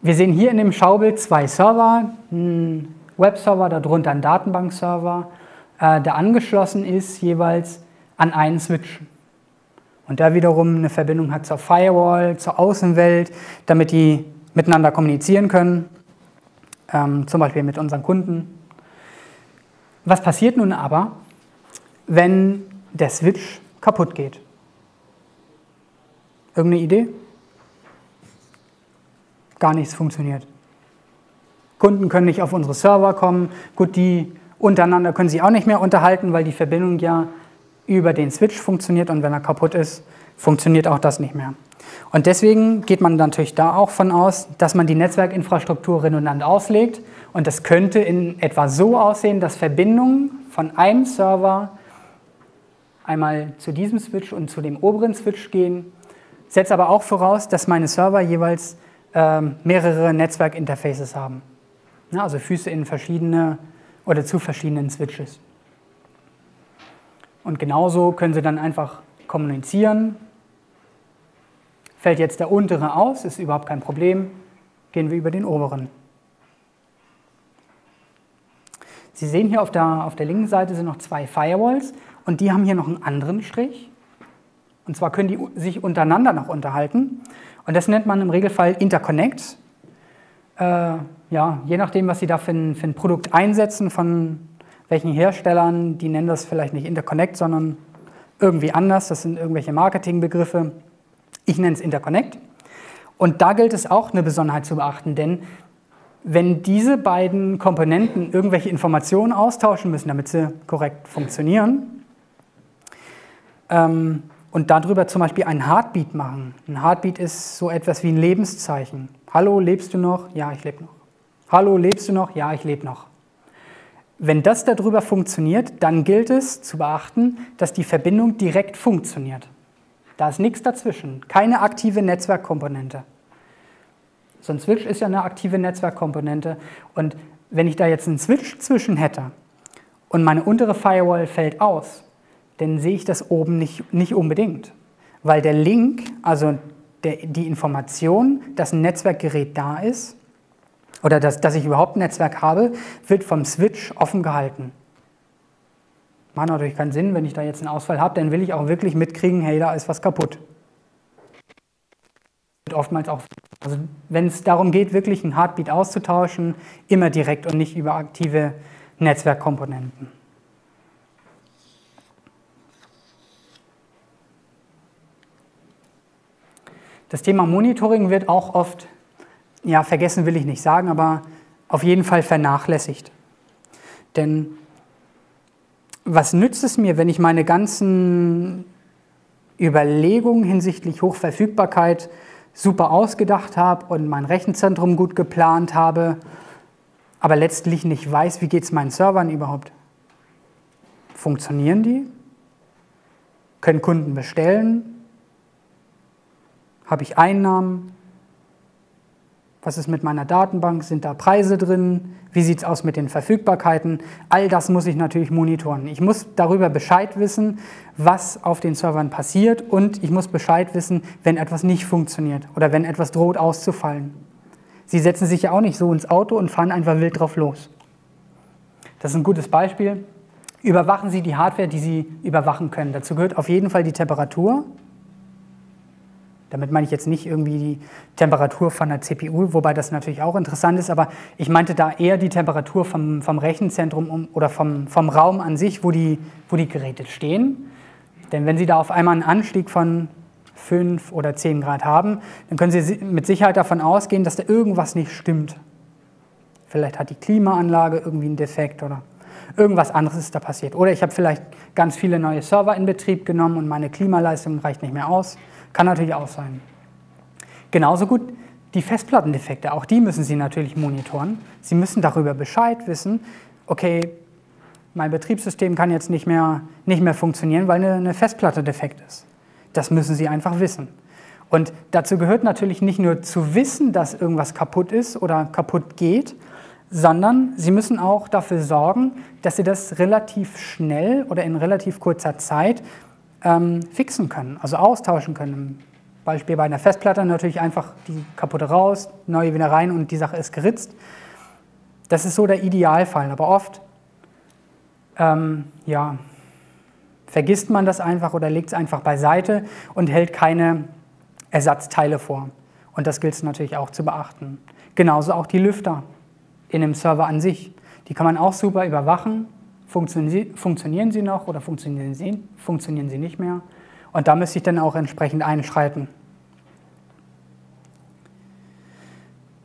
Speaker 1: Wir sehen hier in dem Schaubild zwei Server, einen Webserver, darunter einen Datenbankserver, äh, der angeschlossen ist jeweils an einen Switch. Und der wiederum eine Verbindung hat zur Firewall, zur Außenwelt, damit die miteinander kommunizieren können, ähm, zum Beispiel mit unseren Kunden. Was passiert nun aber, wenn der Switch kaputt geht? Irgendeine Idee? Gar nichts funktioniert. Kunden können nicht auf unsere Server kommen. Gut, die untereinander können sich auch nicht mehr unterhalten, weil die Verbindung ja über den Switch funktioniert und wenn er kaputt ist, funktioniert auch das nicht mehr. Und deswegen geht man natürlich da auch von aus, dass man die Netzwerkinfrastruktur redundant auslegt. Und das könnte in etwa so aussehen, dass Verbindungen von einem Server einmal zu diesem Switch und zu dem oberen Switch gehen. Setzt aber auch voraus, dass meine Server jeweils äh, mehrere Netzwerkinterfaces haben. Ja, also Füße in verschiedene oder zu verschiedenen Switches. Und genauso können Sie dann einfach kommunizieren. Fällt jetzt der untere aus, ist überhaupt kein Problem, gehen wir über den oberen. Sie sehen hier auf der, auf der linken Seite sind noch zwei Firewalls und die haben hier noch einen anderen Strich. Und zwar können die sich untereinander noch unterhalten. Und das nennt man im Regelfall Interconnect. Äh, ja, je nachdem, was Sie da für ein, für ein Produkt einsetzen, von welchen Herstellern, die nennen das vielleicht nicht Interconnect, sondern irgendwie anders. Das sind irgendwelche Marketingbegriffe. Ich nenne es Interconnect. Und da gilt es auch eine Besonderheit zu beachten, denn wenn diese beiden Komponenten irgendwelche Informationen austauschen müssen, damit sie korrekt funktionieren, ähm, und darüber zum Beispiel einen Heartbeat machen. Ein Heartbeat ist so etwas wie ein Lebenszeichen. Hallo, lebst du noch? Ja, ich lebe noch. Hallo, lebst du noch? Ja, ich lebe noch. Wenn das darüber funktioniert, dann gilt es zu beachten, dass die Verbindung direkt funktioniert. Da ist nichts dazwischen, keine aktive Netzwerkkomponente. So ein Switch ist ja eine aktive Netzwerkkomponente. Und wenn ich da jetzt einen Switch zwischen hätte und meine untere Firewall fällt aus, dann sehe ich das oben nicht, nicht unbedingt. Weil der Link, also der, die Information, dass ein Netzwerkgerät da ist, oder dass, dass ich überhaupt ein Netzwerk habe, wird vom Switch offen gehalten. Macht natürlich keinen Sinn, wenn ich da jetzt einen Ausfall habe, dann will ich auch wirklich mitkriegen, hey, da ist was kaputt. Oftmals auch, also wenn es darum geht, wirklich einen Heartbeat auszutauschen, immer direkt und nicht über aktive Netzwerkkomponenten. Das Thema Monitoring wird auch oft ja, vergessen will ich nicht sagen, aber auf jeden Fall vernachlässigt. Denn was nützt es mir, wenn ich meine ganzen Überlegungen hinsichtlich Hochverfügbarkeit super ausgedacht habe und mein Rechenzentrum gut geplant habe, aber letztlich nicht weiß, wie geht es meinen Servern überhaupt? Funktionieren die? Können Kunden bestellen? Habe ich Einnahmen? Was ist mit meiner Datenbank? Sind da Preise drin? Wie sieht es aus mit den Verfügbarkeiten? All das muss ich natürlich monitoren. Ich muss darüber Bescheid wissen, was auf den Servern passiert und ich muss Bescheid wissen, wenn etwas nicht funktioniert oder wenn etwas droht auszufallen. Sie setzen sich ja auch nicht so ins Auto und fahren einfach wild drauf los. Das ist ein gutes Beispiel. Überwachen Sie die Hardware, die Sie überwachen können. Dazu gehört auf jeden Fall die Temperatur, damit meine ich jetzt nicht irgendwie die Temperatur von der CPU, wobei das natürlich auch interessant ist, aber ich meinte da eher die Temperatur vom, vom Rechenzentrum oder vom, vom Raum an sich, wo die, wo die Geräte stehen. Denn wenn Sie da auf einmal einen Anstieg von 5 oder 10 Grad haben, dann können Sie mit Sicherheit davon ausgehen, dass da irgendwas nicht stimmt. Vielleicht hat die Klimaanlage irgendwie einen Defekt oder irgendwas anderes ist da passiert. Oder ich habe vielleicht ganz viele neue Server in Betrieb genommen und meine Klimaleistung reicht nicht mehr aus. Kann natürlich auch sein. Genauso gut die Festplattendefekte, auch die müssen Sie natürlich monitoren. Sie müssen darüber Bescheid wissen, okay, mein Betriebssystem kann jetzt nicht mehr, nicht mehr funktionieren, weil eine, eine Festplatte defekt ist. Das müssen Sie einfach wissen. Und dazu gehört natürlich nicht nur zu wissen, dass irgendwas kaputt ist oder kaputt geht, sondern Sie müssen auch dafür sorgen, dass Sie das relativ schnell oder in relativ kurzer Zeit ähm, fixen können, also austauschen können. Beispiel bei einer Festplatte natürlich einfach die kaputte raus, neue wieder rein und die Sache ist geritzt. Das ist so der Idealfall, aber oft ähm, ja, vergisst man das einfach oder legt es einfach beiseite und hält keine Ersatzteile vor. Und das gilt es natürlich auch zu beachten. Genauso auch die Lüfter in dem Server an sich. Die kann man auch super überwachen, funktionieren sie noch oder funktionieren sie, funktionieren sie nicht mehr. Und da müsste ich dann auch entsprechend einschreiten.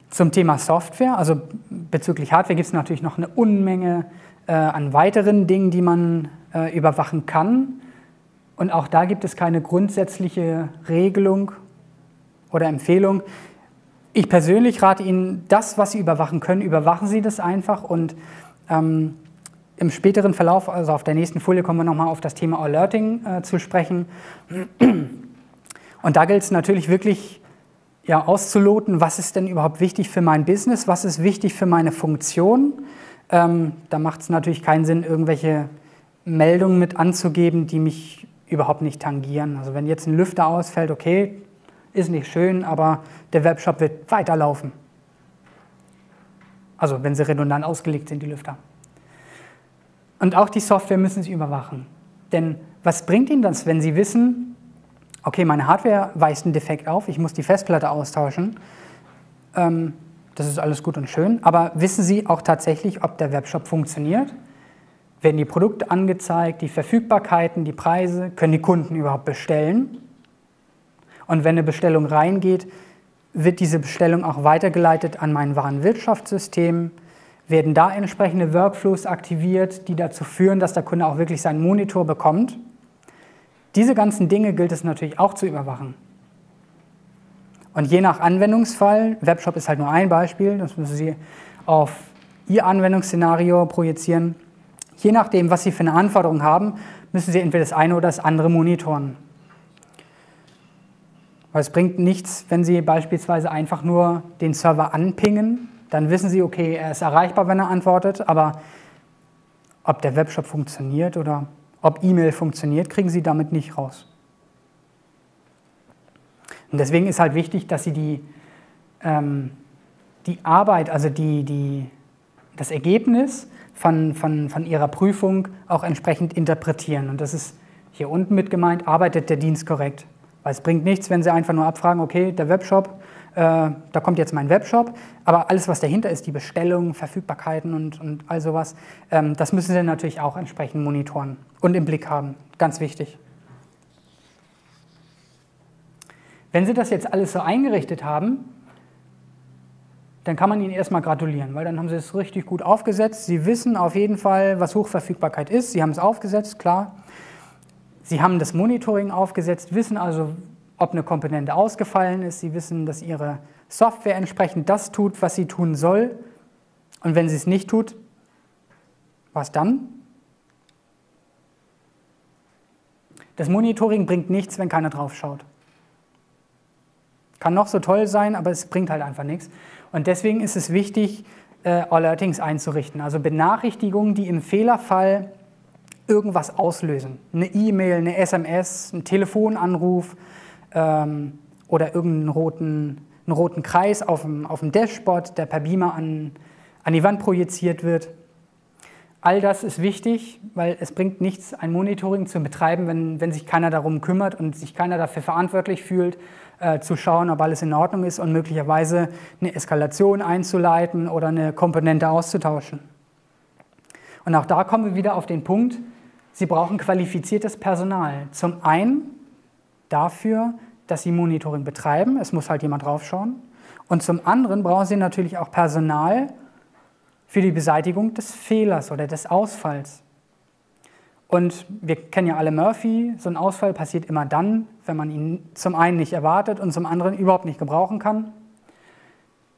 Speaker 1: Zum Thema Software, also bezüglich Hardware gibt es natürlich noch eine Unmenge äh, an weiteren Dingen, die man äh, überwachen kann. Und auch da gibt es keine grundsätzliche Regelung oder Empfehlung. Ich persönlich rate Ihnen, das, was Sie überwachen können, überwachen Sie das einfach und ähm, im späteren Verlauf, also auf der nächsten Folie, kommen wir nochmal auf das Thema Alerting äh, zu sprechen. Und da gilt es natürlich wirklich ja, auszuloten, was ist denn überhaupt wichtig für mein Business, was ist wichtig für meine Funktion. Ähm, da macht es natürlich keinen Sinn, irgendwelche Meldungen mit anzugeben, die mich überhaupt nicht tangieren. Also wenn jetzt ein Lüfter ausfällt, okay, ist nicht schön, aber der Webshop wird weiterlaufen. Also wenn sie redundant ausgelegt sind, die Lüfter. Und auch die Software müssen Sie überwachen. Denn was bringt Ihnen das, wenn Sie wissen, okay, meine Hardware weist einen Defekt auf, ich muss die Festplatte austauschen. Ähm, das ist alles gut und schön, aber wissen Sie auch tatsächlich, ob der Webshop funktioniert? Werden die Produkte angezeigt, die Verfügbarkeiten, die Preise? Können die Kunden überhaupt bestellen? Und wenn eine Bestellung reingeht, wird diese Bestellung auch weitergeleitet an mein Warenwirtschaftssystem? Werden da entsprechende Workflows aktiviert, die dazu führen, dass der Kunde auch wirklich seinen Monitor bekommt. Diese ganzen Dinge gilt es natürlich auch zu überwachen. Und je nach Anwendungsfall, Webshop ist halt nur ein Beispiel, das müssen Sie auf Ihr Anwendungsszenario projizieren. Je nachdem, was Sie für eine Anforderung haben, müssen Sie entweder das eine oder das andere monitoren. Weil es bringt nichts, wenn Sie beispielsweise einfach nur den Server anpingen dann wissen Sie, okay, er ist erreichbar, wenn er antwortet, aber ob der Webshop funktioniert oder ob E-Mail funktioniert, kriegen Sie damit nicht raus. Und deswegen ist halt wichtig, dass Sie die, ähm, die Arbeit, also die, die, das Ergebnis von, von, von Ihrer Prüfung auch entsprechend interpretieren. Und das ist hier unten mit gemeint, arbeitet der Dienst korrekt. Weil es bringt nichts, wenn Sie einfach nur abfragen, okay, der Webshop da kommt jetzt mein Webshop, aber alles, was dahinter ist, die Bestellung, Verfügbarkeiten und, und all sowas, ähm, das müssen Sie natürlich auch entsprechend monitoren und im Blick haben. Ganz wichtig. Wenn Sie das jetzt alles so eingerichtet haben, dann kann man Ihnen erstmal gratulieren, weil dann haben Sie es richtig gut aufgesetzt. Sie wissen auf jeden Fall, was Hochverfügbarkeit ist. Sie haben es aufgesetzt, klar. Sie haben das Monitoring aufgesetzt, wissen also, ob eine Komponente ausgefallen ist. Sie wissen, dass Ihre Software entsprechend das tut, was sie tun soll. Und wenn sie es nicht tut, was dann? Das Monitoring bringt nichts, wenn keiner drauf schaut. Kann noch so toll sein, aber es bringt halt einfach nichts. Und deswegen ist es wichtig, äh, Alertings einzurichten, also Benachrichtigungen, die im Fehlerfall irgendwas auslösen. Eine E-Mail, eine SMS, ein Telefonanruf, ähm, oder irgendeinen roten, einen roten Kreis auf dem, auf dem Dashboard, der per Beamer an, an die Wand projiziert wird. All das ist wichtig, weil es bringt nichts, ein Monitoring zu betreiben, wenn, wenn sich keiner darum kümmert und sich keiner dafür verantwortlich fühlt, äh, zu schauen, ob alles in Ordnung ist und möglicherweise eine Eskalation einzuleiten oder eine Komponente auszutauschen. Und auch da kommen wir wieder auf den Punkt, Sie brauchen qualifiziertes Personal. Zum einen dafür, dass sie Monitoring betreiben. Es muss halt jemand draufschauen. Und zum anderen brauchen sie natürlich auch Personal für die Beseitigung des Fehlers oder des Ausfalls. Und wir kennen ja alle Murphy, so ein Ausfall passiert immer dann, wenn man ihn zum einen nicht erwartet und zum anderen überhaupt nicht gebrauchen kann.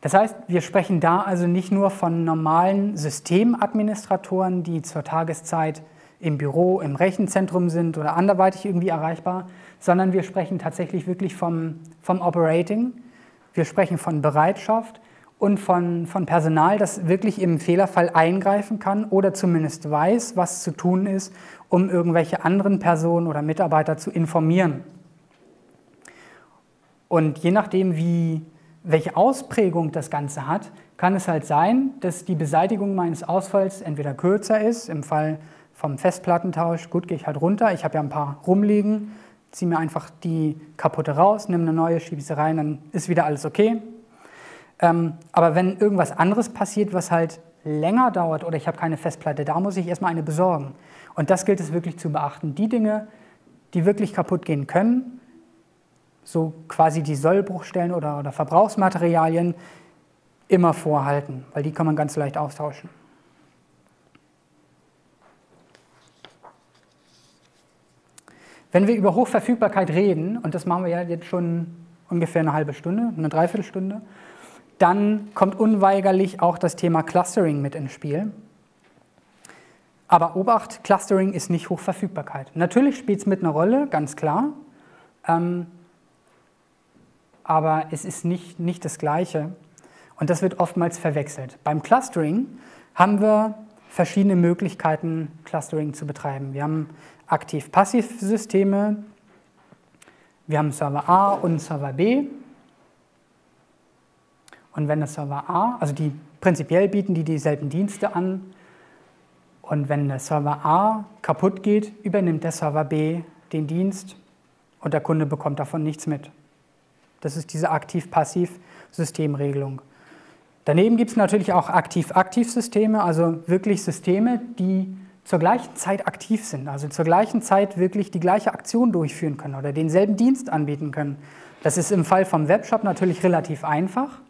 Speaker 1: Das heißt, wir sprechen da also nicht nur von normalen Systemadministratoren, die zur Tageszeit im Büro, im Rechenzentrum sind oder anderweitig irgendwie erreichbar, sondern wir sprechen tatsächlich wirklich vom, vom Operating. Wir sprechen von Bereitschaft und von, von Personal, das wirklich im Fehlerfall eingreifen kann oder zumindest weiß, was zu tun ist, um irgendwelche anderen Personen oder Mitarbeiter zu informieren. Und je nachdem, wie, welche Ausprägung das Ganze hat, kann es halt sein, dass die Beseitigung meines Ausfalls entweder kürzer ist, im Fall vom Festplattentausch, gut, gehe ich halt runter, ich habe ja ein paar rumliegen, ziehe mir einfach die kaputte raus, nehme eine neue, schiebe sie rein, dann ist wieder alles okay. Ähm, aber wenn irgendwas anderes passiert, was halt länger dauert oder ich habe keine Festplatte, da muss ich erstmal eine besorgen. Und das gilt es wirklich zu beachten. Die Dinge, die wirklich kaputt gehen können, so quasi die Sollbruchstellen oder, oder Verbrauchsmaterialien, immer vorhalten, weil die kann man ganz leicht austauschen. Wenn wir über Hochverfügbarkeit reden, und das machen wir ja jetzt schon ungefähr eine halbe Stunde, eine Dreiviertelstunde, dann kommt unweigerlich auch das Thema Clustering mit ins Spiel. Aber Obacht, Clustering ist nicht Hochverfügbarkeit. Natürlich spielt es mit einer Rolle, ganz klar, ähm, aber es ist nicht, nicht das Gleiche. Und das wird oftmals verwechselt. Beim Clustering haben wir verschiedene Möglichkeiten, Clustering zu betreiben. Wir haben Aktiv-Passiv-Systeme, wir haben Server A und Server B. Und wenn der Server A, also die prinzipiell bieten die dieselben Dienste an, und wenn der Server A kaputt geht, übernimmt der Server B den Dienst und der Kunde bekommt davon nichts mit. Das ist diese Aktiv-Passiv-Systemregelung. Daneben gibt es natürlich auch Aktiv-Aktiv-Systeme, also wirklich Systeme, die zur gleichen Zeit aktiv sind, also zur gleichen Zeit wirklich die gleiche Aktion durchführen können oder denselben Dienst anbieten können. Das ist im Fall vom Webshop natürlich relativ einfach.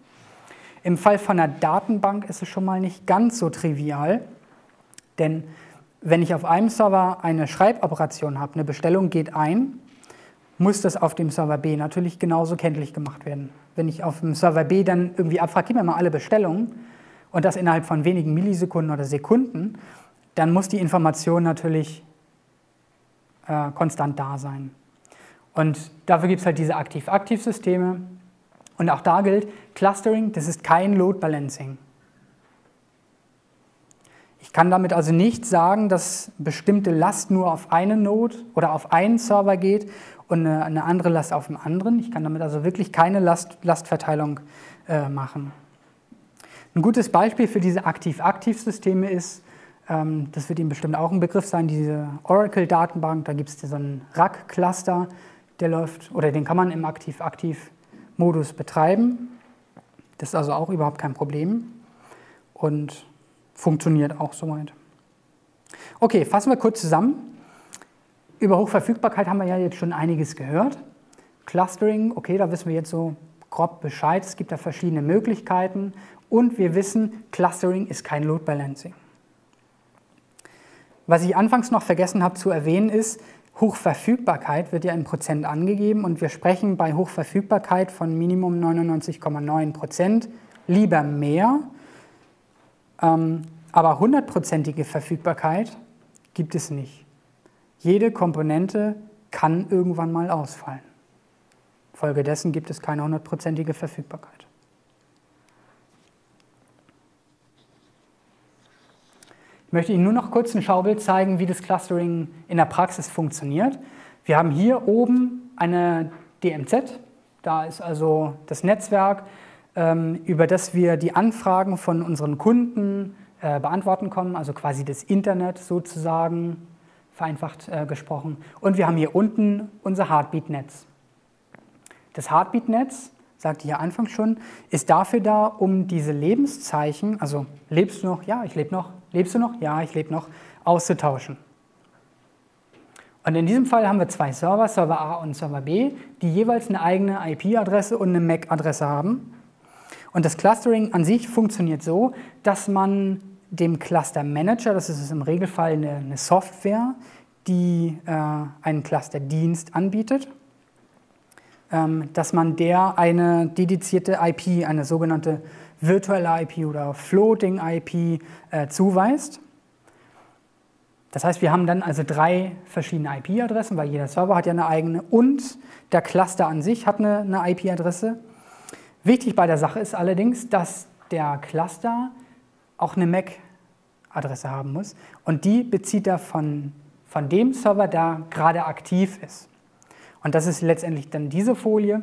Speaker 1: Im Fall von einer Datenbank ist es schon mal nicht ganz so trivial, denn wenn ich auf einem Server eine Schreiboperation habe, eine Bestellung geht ein, muss das auf dem Server B natürlich genauso kenntlich gemacht werden. Wenn ich auf dem Server B dann irgendwie abfrage, gib mir mal alle Bestellungen und das innerhalb von wenigen Millisekunden oder Sekunden, dann muss die Information natürlich äh, konstant da sein. Und dafür gibt es halt diese Aktiv-Aktiv-Systeme. Und auch da gilt, Clustering, das ist kein Load Balancing. Ich kann damit also nicht sagen, dass bestimmte Last nur auf eine Node oder auf einen Server geht und eine, andere Last auf den anderen. Ich kann damit also wirklich keine Last, Lastverteilung äh, machen. Ein gutes Beispiel für diese Aktiv-Aktiv-Systeme ist, das wird Ihnen bestimmt auch ein Begriff sein, diese Oracle-Datenbank. Da gibt es so einen RAC-Cluster, der läuft, oder den kann man im Aktiv-Aktiv-Modus betreiben. Das ist also auch überhaupt kein Problem und funktioniert auch soweit. Okay, fassen wir kurz zusammen. Über Hochverfügbarkeit haben wir ja jetzt schon einiges gehört. Clustering, okay, da wissen wir jetzt so grob Bescheid. Es gibt da verschiedene Möglichkeiten und wir wissen, Clustering ist kein Load Balancing. Was ich anfangs noch vergessen habe zu erwähnen ist, Hochverfügbarkeit wird ja in Prozent angegeben und wir sprechen bei Hochverfügbarkeit von Minimum 99,9 Prozent, lieber mehr. Ähm, aber hundertprozentige Verfügbarkeit gibt es nicht. Jede Komponente kann irgendwann mal ausfallen. Folgedessen gibt es keine hundertprozentige Verfügbarkeit. Möchte Ihnen nur noch kurz ein Schaubild zeigen, wie das Clustering in der Praxis funktioniert. Wir haben hier oben eine DMZ, da ist also das Netzwerk, ähm, über das wir die Anfragen von unseren Kunden äh, beantworten können, also quasi das Internet sozusagen, vereinfacht äh, gesprochen. Und wir haben hier unten unser Heartbeat-Netz. Das Heartbeat-Netz, sagte ich ja anfangs schon, ist dafür da, um diese Lebenszeichen, also lebst du noch? Ja, ich lebe noch. Lebst du noch? Ja, ich lebe noch. Auszutauschen. Und in diesem Fall haben wir zwei Server, Server A und Server B, die jeweils eine eigene IP-Adresse und eine MAC-Adresse haben. Und das Clustering an sich funktioniert so, dass man dem Cluster Manager, das ist im Regelfall eine, eine Software, die äh, einen Clusterdienst anbietet, dass man der eine dedizierte IP, eine sogenannte virtuelle IP oder Floating IP äh, zuweist. Das heißt, wir haben dann also drei verschiedene IP-Adressen, weil jeder Server hat ja eine eigene und der Cluster an sich hat eine, eine IP-Adresse. Wichtig bei der Sache ist allerdings, dass der Cluster auch eine MAC-Adresse haben muss und die bezieht er von, von dem Server, der gerade aktiv ist. Und das ist letztendlich dann diese Folie.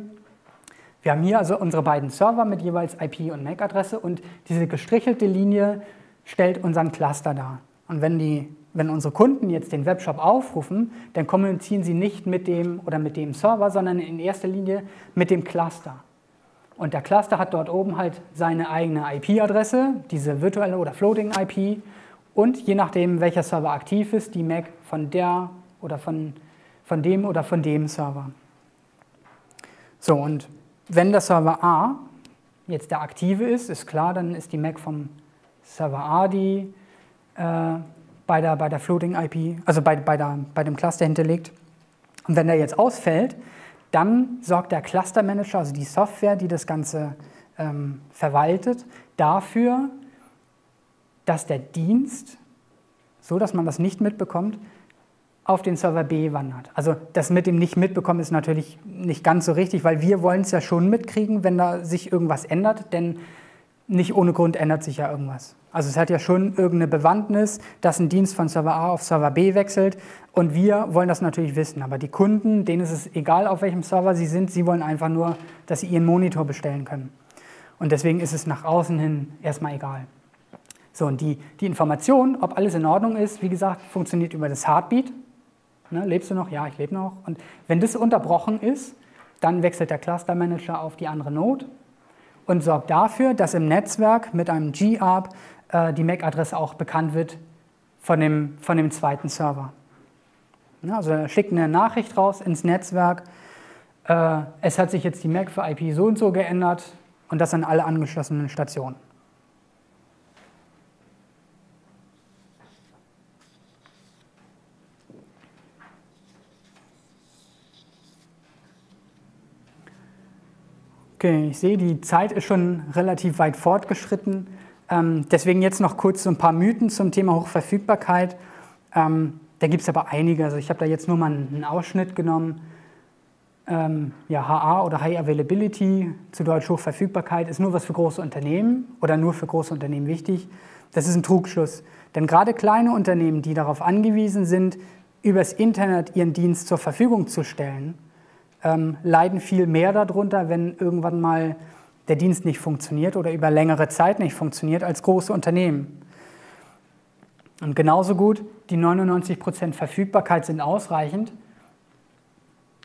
Speaker 1: Wir haben hier also unsere beiden Server mit jeweils IP- und MAC-Adresse und diese gestrichelte Linie stellt unseren Cluster dar. Und wenn, die, wenn unsere Kunden jetzt den Webshop aufrufen, dann kommunizieren sie nicht mit dem oder mit dem Server, sondern in erster Linie mit dem Cluster. Und der Cluster hat dort oben halt seine eigene IP-Adresse, diese virtuelle oder Floating IP. Und je nachdem, welcher Server aktiv ist, die MAC von der oder von, von dem oder von dem Server. So, und wenn der Server A jetzt der aktive ist, ist klar, dann ist die MAC vom Server A die äh, bei, der, bei der Floating IP, also bei, bei, der, bei dem Cluster hinterlegt. Und wenn der jetzt ausfällt, dann sorgt der Cluster Manager, also die Software, die das Ganze ähm, verwaltet, dafür, dass der Dienst, so dass man das nicht mitbekommt, auf den Server B wandert. Also das mit dem nicht mitbekommen ist natürlich nicht ganz so richtig, weil wir wollen es ja schon mitkriegen, wenn da sich irgendwas ändert, denn nicht ohne Grund ändert sich ja irgendwas. Also es hat ja schon irgendeine Bewandtnis, dass ein Dienst von Server A auf Server B wechselt und wir wollen das natürlich wissen. Aber die Kunden, denen ist es egal, auf welchem Server sie sind, sie wollen einfach nur, dass sie ihren Monitor bestellen können. Und deswegen ist es nach außen hin erstmal egal. So, und die, die Information, ob alles in Ordnung ist, wie gesagt, funktioniert über das Heartbeat. Ne, lebst du noch? Ja, ich lebe noch. Und wenn das unterbrochen ist, dann wechselt der Cluster Manager auf die andere Node und sorgt dafür, dass im Netzwerk mit einem GARP äh, die MAC-Adresse auch bekannt wird von dem, von dem zweiten Server. Ja, also er schickt eine Nachricht raus ins Netzwerk, äh, es hat sich jetzt die MAC für IP so und so geändert und das an alle angeschlossenen Stationen. Okay, ich sehe, die Zeit ist schon relativ weit fortgeschritten. Ähm, deswegen jetzt noch kurz so ein paar Mythen zum Thema Hochverfügbarkeit. Ähm, da gibt es aber einige. Also ich habe da jetzt nur mal einen Ausschnitt genommen. Ähm, ja, HA oder High Availability, zu Deutsch Hochverfügbarkeit, ist nur was für große Unternehmen oder nur für große Unternehmen wichtig. Das ist ein Trugschluss. Denn gerade kleine Unternehmen, die darauf angewiesen sind, übers Internet ihren Dienst zur Verfügung zu stellen, ähm, leiden viel mehr darunter, wenn irgendwann mal der Dienst nicht funktioniert oder über längere Zeit nicht funktioniert als große Unternehmen. Und genauso gut, die 99% Verfügbarkeit sind ausreichend.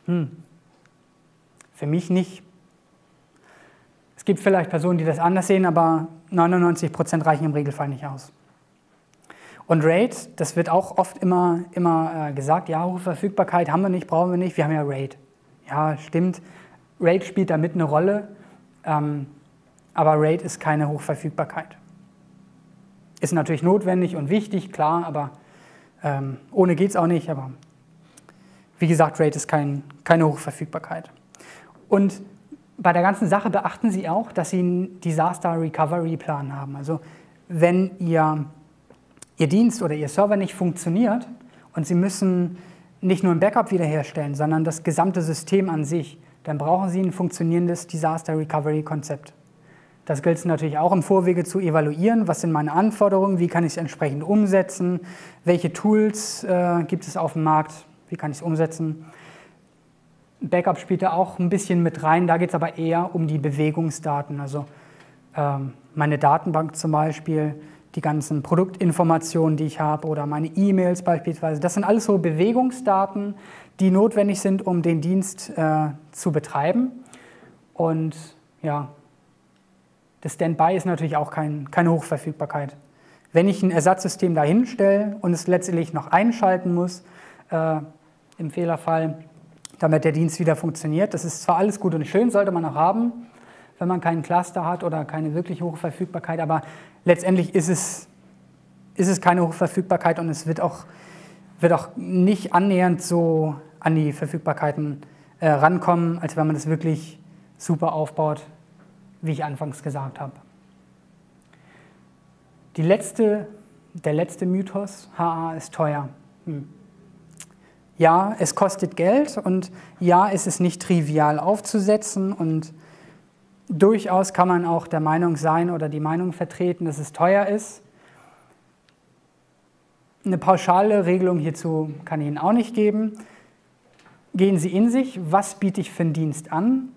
Speaker 1: Hm. Für mich nicht. Es gibt vielleicht Personen, die das anders sehen, aber 99% reichen im Regelfall nicht aus. Und RAID, das wird auch oft immer, immer äh, gesagt, ja, hohe Verfügbarkeit haben wir nicht, brauchen wir nicht, wir haben ja RAID. Ja, stimmt. RAID spielt damit eine Rolle, ähm, aber RAID ist keine Hochverfügbarkeit. Ist natürlich notwendig und wichtig, klar, aber ähm, ohne geht es auch nicht. Aber wie gesagt, RAID ist kein, keine Hochverfügbarkeit. Und bei der ganzen Sache beachten Sie auch, dass Sie einen Disaster Recovery Plan haben. Also wenn Ihr, Ihr Dienst oder Ihr Server nicht funktioniert und Sie müssen nicht nur ein Backup wiederherstellen, sondern das gesamte System an sich, dann brauchen Sie ein funktionierendes Disaster Recovery Konzept. Das gilt es natürlich auch im Vorwege zu evaluieren. Was sind meine Anforderungen? Wie kann ich es entsprechend umsetzen? Welche Tools äh, gibt es auf dem Markt? Wie kann ich es umsetzen? Backup spielt da auch ein bisschen mit rein. Da geht es aber eher um die Bewegungsdaten. Also ähm, meine Datenbank zum Beispiel, die ganzen Produktinformationen, die ich habe oder meine E-Mails beispielsweise. Das sind alles so Bewegungsdaten, die notwendig sind, um den Dienst äh, zu betreiben. Und ja, das Standby ist natürlich auch kein, keine Hochverfügbarkeit. Wenn ich ein Ersatzsystem dahin stelle und es letztendlich noch einschalten muss, äh, im Fehlerfall, damit der Dienst wieder funktioniert, das ist zwar alles gut und schön, sollte man auch haben, wenn man keinen Cluster hat oder keine wirklich hohe Verfügbarkeit, aber letztendlich ist es, ist es keine Hochverfügbarkeit und es wird auch, wird auch nicht annähernd so an die Verfügbarkeiten äh, rankommen, als wenn man das wirklich super aufbaut, wie ich anfangs gesagt habe. Die letzte, der letzte Mythos, HA ist teuer. Hm. Ja, es kostet Geld und ja, es ist nicht trivial aufzusetzen und Durchaus kann man auch der Meinung sein oder die Meinung vertreten, dass es teuer ist. Eine pauschale Regelung hierzu kann ich Ihnen auch nicht geben. Gehen Sie in sich, was biete ich für einen Dienst an?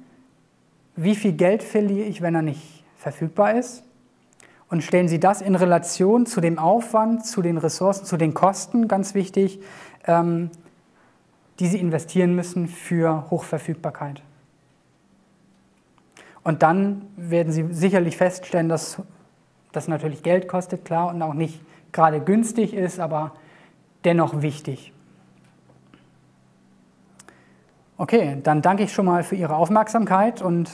Speaker 1: Wie viel Geld verliere ich, wenn er nicht verfügbar ist? Und stellen Sie das in Relation zu dem Aufwand, zu den Ressourcen, zu den Kosten, ganz wichtig, ähm, die Sie investieren müssen für Hochverfügbarkeit. Und dann werden Sie sicherlich feststellen, dass das natürlich Geld kostet, klar, und auch nicht gerade günstig ist, aber dennoch wichtig. Okay, dann danke ich schon mal für Ihre Aufmerksamkeit und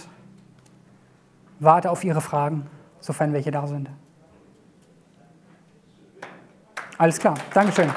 Speaker 1: warte auf Ihre Fragen, sofern welche da sind. Alles klar, Dankeschön.